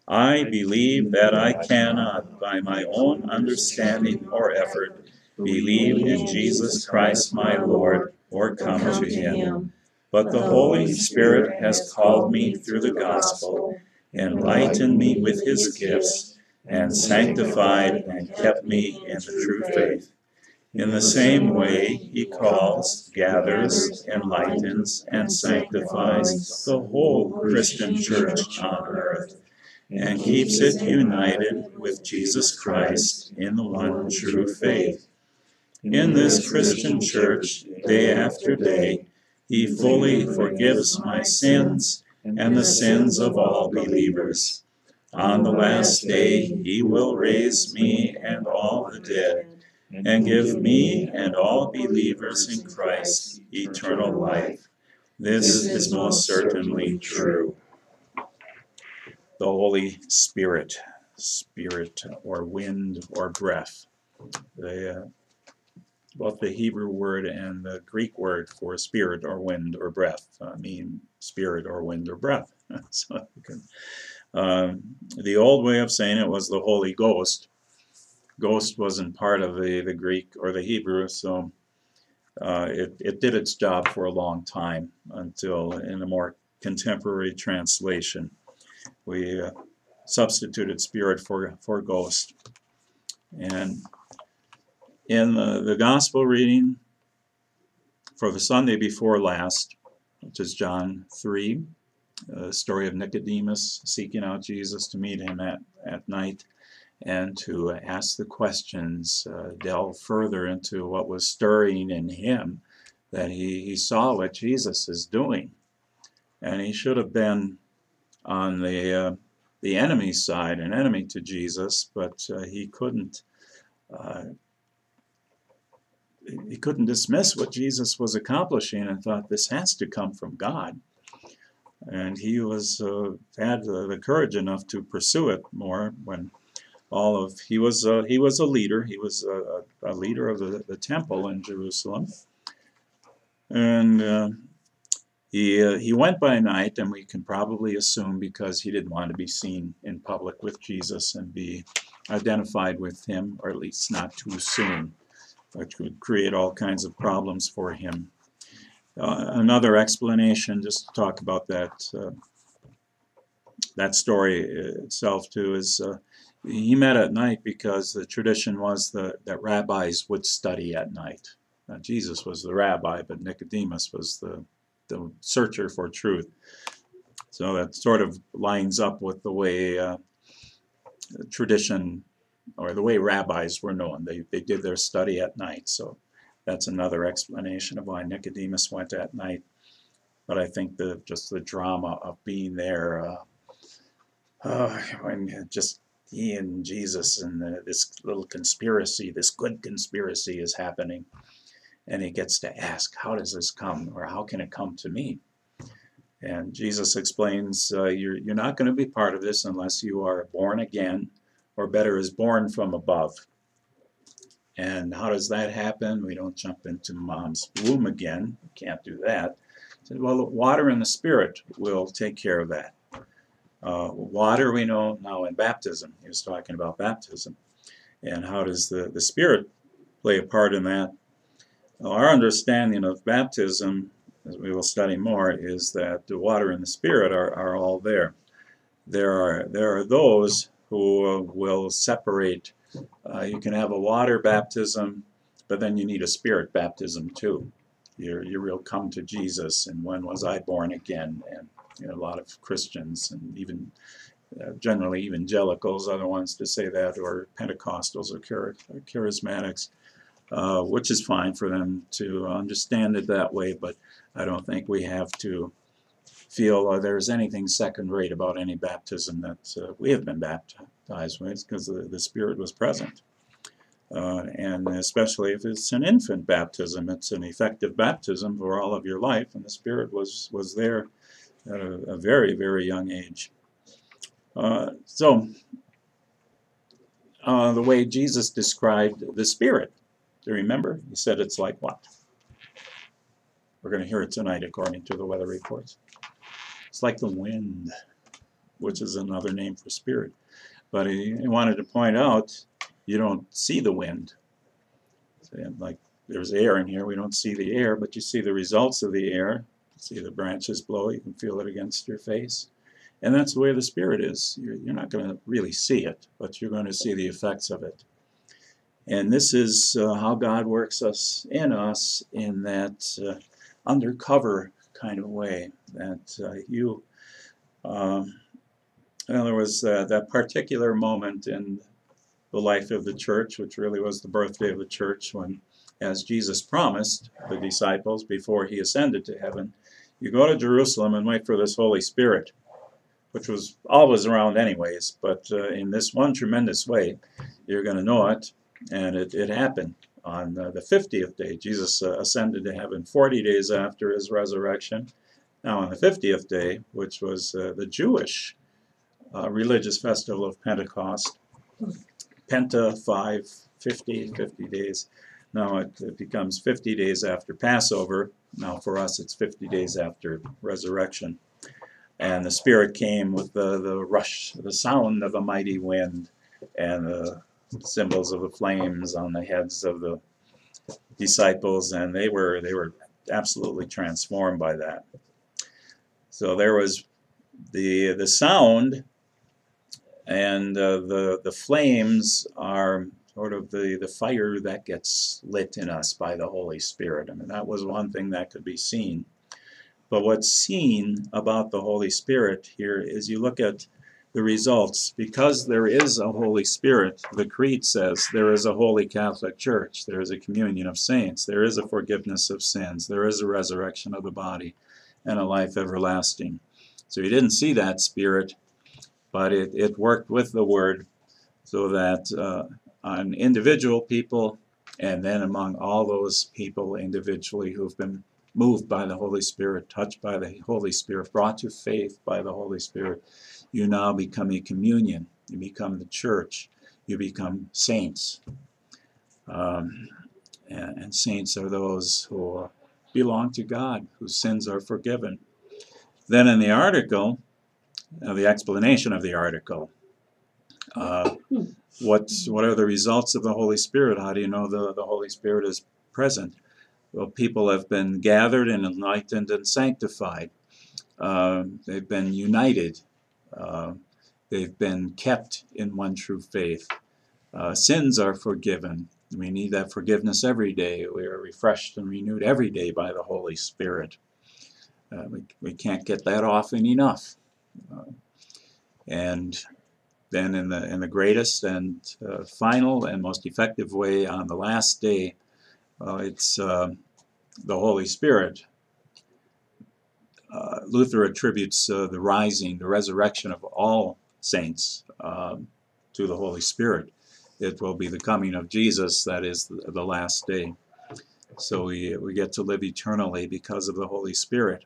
I believe that I cannot, by my own understanding or effort, believe in Jesus Christ my Lord, or come to him. But the Holy Spirit has called me through the gospel, enlightened me with his gifts, and sanctified and kept me in the true faith. In the same way, he calls, gathers, enlightens, and sanctifies the whole Christian church on earth, and keeps it united with Jesus Christ in the one true faith. In this Christian church, day after day, he fully forgives my sins and the sins of all believers. On the last day, he will raise me and all the dead and give me and all believers in Christ eternal life. This is most certainly true. The Holy Spirit, spirit or wind or breath. The, uh, both the Hebrew word and the Greek word for spirit or wind or breath uh, mean spirit or wind or breath. so um, the old way of saying it was the Holy Ghost, ghost wasn't part of the, the Greek or the Hebrew, so uh, it, it did its job for a long time until in a more contemporary translation we uh, substituted spirit for, for ghost. And in the, the gospel reading for the Sunday before last, which is John 3, the story of Nicodemus seeking out Jesus to meet him at, at night and to ask the questions, uh, delve further into what was stirring in him, that he, he saw what Jesus is doing. And he should have been on the, uh, the enemy's side, an enemy to Jesus, but uh, he couldn't. Uh, he couldn't dismiss what Jesus was accomplishing and thought this has to come from God. And he was uh, had the courage enough to pursue it more when all of he was uh, he was a leader. He was a, a leader of the, the temple in Jerusalem, and uh, he uh, he went by night, and we can probably assume because he didn't want to be seen in public with Jesus and be identified with him, or at least not too soon, which would create all kinds of problems for him. Uh, another explanation, just to talk about that uh, that story itself too, is uh, he met at night because the tradition was the, that rabbis would study at night. Now, Jesus was the rabbi, but Nicodemus was the, the searcher for truth. So that sort of lines up with the way uh, tradition or the way rabbis were known. They, they did their study at night. So that's another explanation of why Nicodemus went at night. But I think the just the drama of being there, uh, uh, when just he and Jesus and the, this little conspiracy, this good conspiracy is happening, and he gets to ask, "How does this come, or how can it come to me?" And Jesus explains, uh, "You're you're not going to be part of this unless you are born again, or better, is born from above." And how does that happen? We don't jump into mom's womb again. Can't do that. Said, well, the water and the spirit will take care of that. Uh, water we know now in baptism. He was talking about baptism. And how does the, the spirit play a part in that? Well, our understanding of baptism, as we will study more, is that the water and the spirit are, are all there. there are there are those who will separate. Uh, you can have a water baptism, but then you need a spirit baptism too. You're, you will come to Jesus, and when was I born again? And you know, a lot of Christians and even uh, generally evangelicals are the ones to say that, or Pentecostals or char- or charismatics, uh, which is fine for them to understand it that way. But I don't think we have to feel uh, there's anything second rate about any baptism that uh, we have been baptized with because the, the Spirit was present. Uh, and especially if it's an infant baptism, it's an effective baptism for all of your life, and the Spirit was, was there at a, a very, very young age. Uh, so, uh, the way Jesus described the Spirit, do you remember? He said it's like what? We're going to hear it tonight according to the weather reports. It's like the wind, which is another name for spirit. But he, he wanted to point out you don't see the wind. And like there's air in here, we don't see the air, but you see the results of the air. See the branches blow, you can feel it against your face. And that's the way the spirit is. You're, you're not going to really see it, but you're going to see the effects of it. And this is uh, how God works us in us in that uh, undercover kind of way that uh, you, um, in other words, uh, that particular moment in the life of the church, which really was the birthday of the church, when, as Jesus promised the disciples before he ascended to heaven, you go to Jerusalem and wait for this Holy Spirit, which was always around anyways, but uh, in this one tremendous way, you're going to know it, and it, it happened on uh, the 50th day. Jesus uh, ascended to heaven 40 days after his resurrection. Now, on the 50th day, which was uh, the Jewish uh, religious festival of Pentecost, Penta 5, 50, 50 days. Now it, it becomes 50 days after Passover. Now for us, it's 50 days after resurrection. And the Spirit came with the, the rush, the sound of a mighty wind, and the symbols of the flames on the heads of the disciples, and they were they were absolutely transformed by that. So there was the the sound, and uh, the the flames are sort of the the fire that gets lit in us by the Holy Spirit. I mean that was one thing that could be seen. But what's seen about the Holy Spirit here is you look at the results. Because there is a Holy Spirit, the Creed says there is a Holy Catholic Church, there is a communion of saints, there is a forgiveness of sins, there is a resurrection of the body, and a life everlasting. So you didn't see that Spirit, but it, it worked with the Word so that uh, on individual people and then among all those people individually who've been moved by the Holy Spirit, touched by the Holy Spirit, brought to faith by the Holy Spirit, you now become a communion. You become the church. You become saints. Um, and, and saints are those who belong to God, whose sins are forgiven. Then in the article, uh, the explanation of the article, uh, what what are the results of the Holy Spirit? How do you know the, the Holy Spirit is present? Well, people have been gathered and enlightened and sanctified. Uh, they've been united. Uh, they've been kept in one true faith. Uh, sins are forgiven. We need that forgiveness every day. We are refreshed and renewed every day by the Holy Spirit. Uh, we, we can't get that often enough. Uh, and then in the in the greatest and uh, final and most effective way on the last day, uh, it's uh, the Holy Spirit. Uh, Luther attributes uh, the rising, the resurrection of all saints um, to the Holy Spirit. It will be the coming of Jesus that is the, the last day. So we, we get to live eternally because of the Holy Spirit.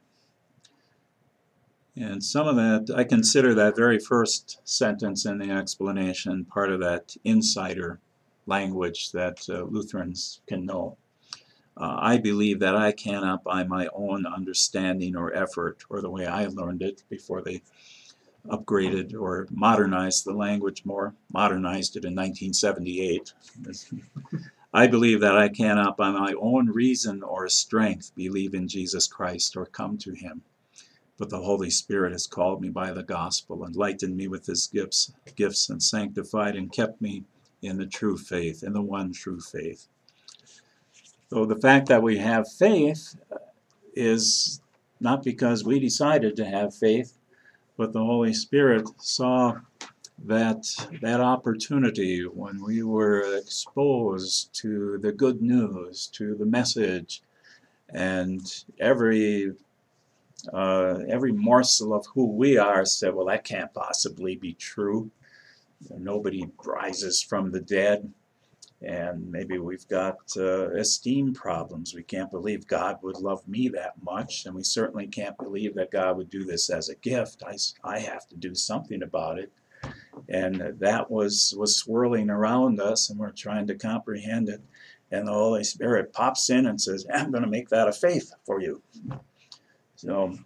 And some of that, I consider that very first sentence in the explanation part of that insider language that uh, Lutherans can know. Uh, I believe that I cannot, by my own understanding or effort, or the way I learned it before they upgraded or modernized the language more, modernized it in 1978. I believe that I cannot, by my own reason or strength, believe in Jesus Christ or come to Him. But the Holy Spirit has called me by the gospel, enlightened me with his gifts, gifts and sanctified and kept me in the true faith, in the one true faith. So the fact that we have faith is not because we decided to have faith, but the Holy Spirit saw that that opportunity when we were exposed to the good news, to the message, and every uh, every morsel of who we are said, well, that can't possibly be true. Nobody rises from the dead. And maybe we've got uh, esteem problems. We can't believe God would love me that much. And we certainly can't believe that God would do this as a gift. I, I have to do something about it. And that was, was swirling around us, and we're trying to comprehend it. And the Holy Spirit pops in and says, I'm going to make that a faith for you. So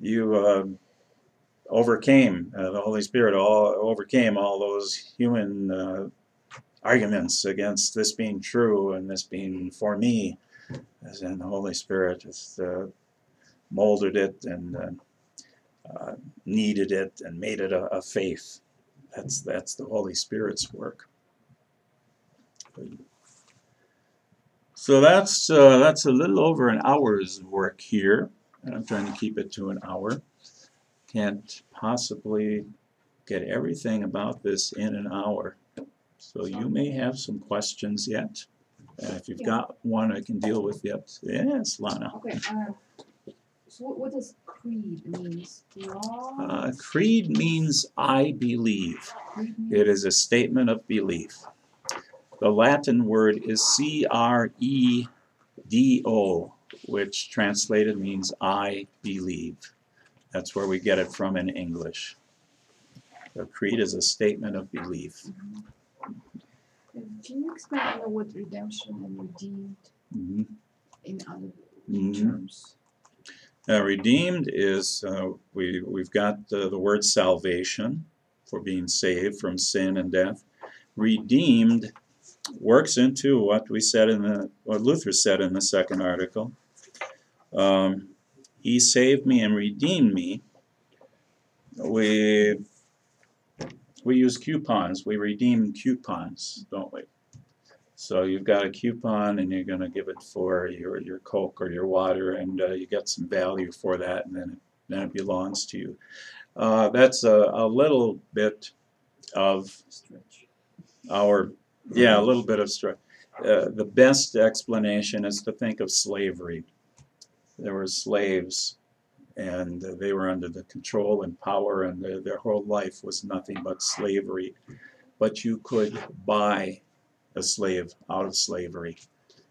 you uh, overcame, uh, the Holy Spirit all, overcame all those human uh, arguments against this being true and this being for me. As in the Holy Spirit has uh, molded it and uh, uh, kneaded it and made it a, a faith. That's, that's the Holy Spirit's work. So that's uh, that's a little over an hour's work here, and I'm trying to keep it to an hour. Can't possibly get everything about this in an hour, so you may have some questions yet. And if you've got one I can deal with yet, yes, Lana. Okay, uh, so what, what does creed means? Law? Uh, creed means I believe. Means- It is a statement of belief. The Latin word is C R E D O, which translated means I believe. That's where we get it from in English. The creed is a statement of belief. Can you explain the word redemption and redeemed Mhm. in other Mhm. terms? Uh, redeemed is uh, we we've got uh, the word salvation for being saved from sin and death. Redeemed works into what we said in the what Luther said in the second article. Um, he saved me and redeemed me. We we use coupons. We redeem coupons, don't we? So you've got a coupon and you're going to give it for your, your Coke or your water, and uh, you get some value for that, and then it, then it belongs to you. Uh, that's a, a little bit of our, yeah, a little bit of str- uh, the best explanation is to think of slavery. There were slaves, and they were under the control and power, and their, their whole life was nothing but slavery. But you could buy a slave out of slavery.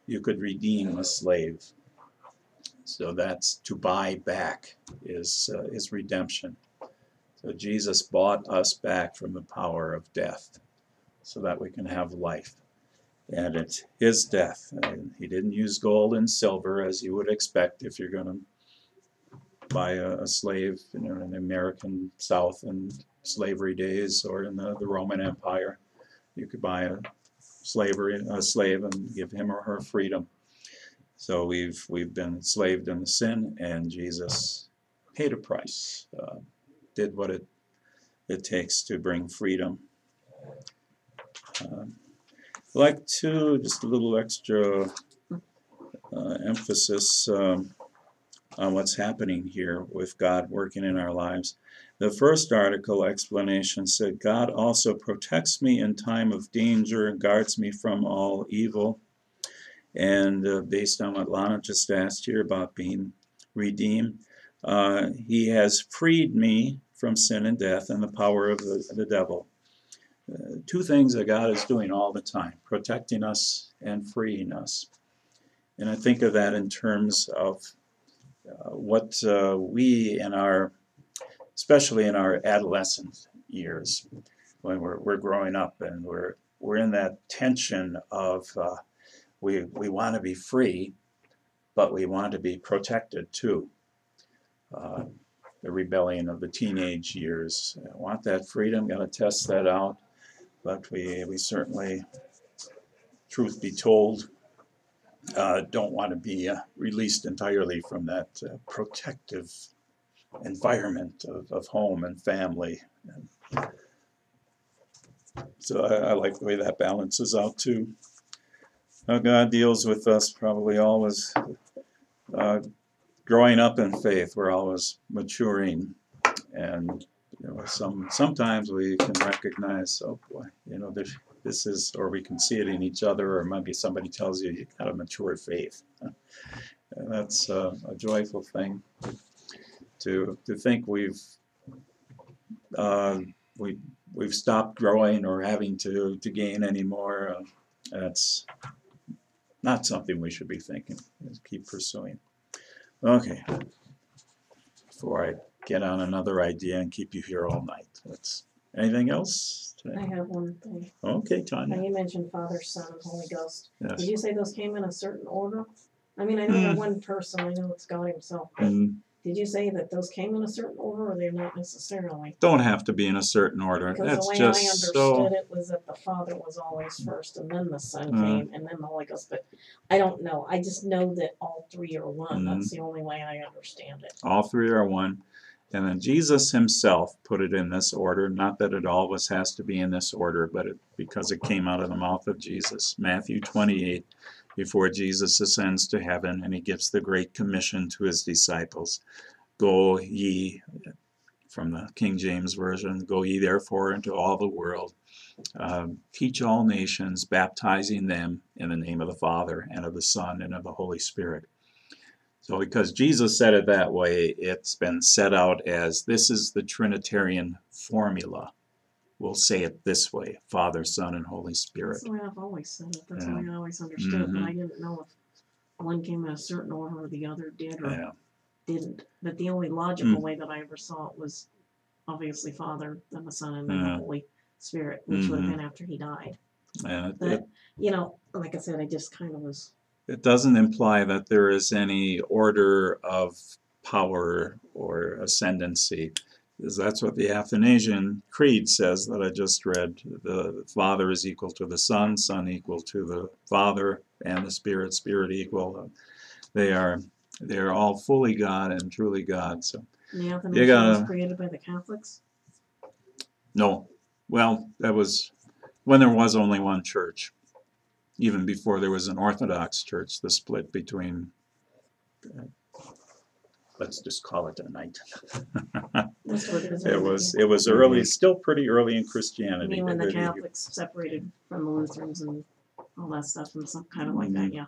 You could redeem a slave. So that's to buy back is uh, is redemption. So Jesus bought us back from the power of death, so that we can have life. And it's His death. And he didn't use gold and silver as you would expect if you're going to buy a, a slave, you know, in the American South in slavery days or in the, the Roman Empire. You could buy a slavery a slave and give him or her freedom. So we've we've been enslaved in sin, and Jesus paid a price, uh, did what it it takes to bring freedom. Um, I'd like to just a little extra uh, emphasis um, on what's happening here with God working in our lives. The first article explanation said, God also protects me in time of danger and guards me from all evil. And uh, based on what Lana just asked here about being redeemed, uh, He has freed me from sin and death and the power of the, the devil. Uh, two things that God is doing all the time protecting us and freeing us. And I think of that in terms of uh, what uh, we in our especially in our adolescent years when we're, we're growing up and we're we're in that tension of uh, we we want to be free but we want to be protected too uh, the rebellion of the teenage years I want that freedom got to test that out but we we certainly truth be told uh, don't want to be uh, released entirely from that uh, protective environment of, of home and family. So I, I like the way that balances out too. How God deals with us probably always uh, growing up in faith. We're always maturing, and you know, some sometimes we can recognize, oh boy, you know, this this is, or we can see it in each other, or maybe somebody tells you you've got a mature faith. And that's uh, a joyful thing to to think we've uh, we we've stopped growing or having to to gain anymore. Uh, that's not something we should be thinking. Keep pursuing. Okay. Before I get on another idea and keep you here all night. That's anything else? I have one thing. Okay, Now Tanya. you mentioned Father, Son, and Holy Ghost. Yes. Did you say those came in a certain order? I mean, I know Mm. the one person, I know it's God himself, but And did you say that those came in a certain order or they're not necessarily? don't have to be in a certain order. Because That's the way I just so. understood it was that the Father was always first and then the Son Mm. came and then the Holy Ghost, but I don't know. I just know that all three are one. Mm. That's the only way I understand it. All three are one. And then Jesus himself put it in this order. Not that it always has to be in this order, but it, because it came out of the mouth of Jesus. Matthew 28, before Jesus ascends to heaven and he gives the Great Commission to his disciples Go ye, from the King James Version, go ye therefore into all the world, um, teach all nations, baptizing them in the name of the Father and of the Son and of the Holy Spirit. So, because Jesus said it that way, it's been set out as this is the Trinitarian formula. We'll say it this way Father, Son, and Holy Spirit. That's the way I've always said it. That's Yeah. the way I always understood it, but Mhm. I didn't know if one came in a certain order or the other did or Yeah. didn't. But the only logical Mm. way that I ever saw it was obviously Father, then the Son, and then Yeah. the Holy Spirit, which would have Mhm. been after he died. It, But it, you know, like I said, I just kind of was. It doesn't imply that there is any order of power or ascendancy. Because that's what the Athanasian Creed says that I just read. The Father is equal to the Son, Son equal to the Father, and the Spirit, Spirit equal. They are they are all fully God and truly God. So The Athanasian was created by the Catholics. no, well, that was when there was only one church. Even before there was an Orthodox church, the split between. uh, let's just call it a night. It was it was early, still pretty early in Christianity. when the Catholics separated from the Lutherans and all that stuff, and some kind of like Mm-hmm. that, yeah.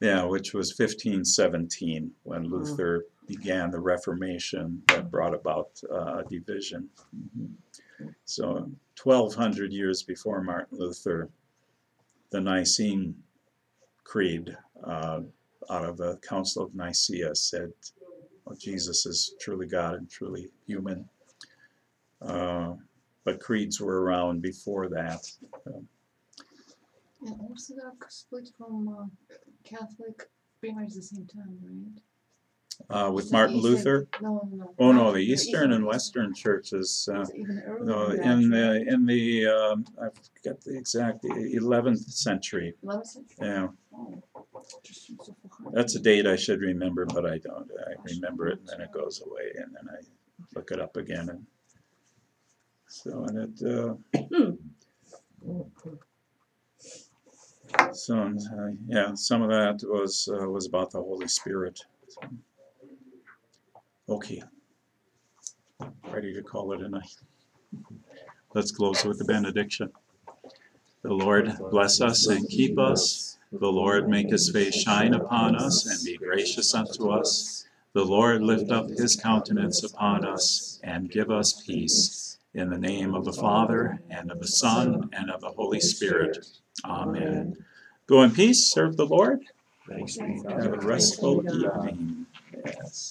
Yeah, which was 1517 when Mm. Luther began the Reformation that brought about uh, division. So 1200 years before Martin Luther, the Nicene Creed uh, out of the Council of Nicaea said well, Jesus is truly God and truly human. Uh, but creeds were around before that. And Orthodox split from uh, Catholic pretty much the same time, right? Uh, with Martin Luther, No, no. Oh no, the Eastern and Western churches. Uh, It's even earlier no, in the in the um, I forget the exact eleventh century. 11th century? Yeah, Oh, just so far. that's a date I should remember, but I don't. I remember it and then it goes away, and then I look it up again. And so and it. Uh, so uh, yeah, some of that was uh, was about the Holy Spirit. So, okay, ready to call it a night. Let's close with the benediction. The Lord bless us and keep us. The Lord make his face shine upon us and be gracious unto us. The Lord lift up his countenance upon us and give us peace. In the name of the Father, and of the Son, and of the Holy Spirit. Amen. Go in peace, serve the Lord. Thanks be to Have a restful evening. Yes.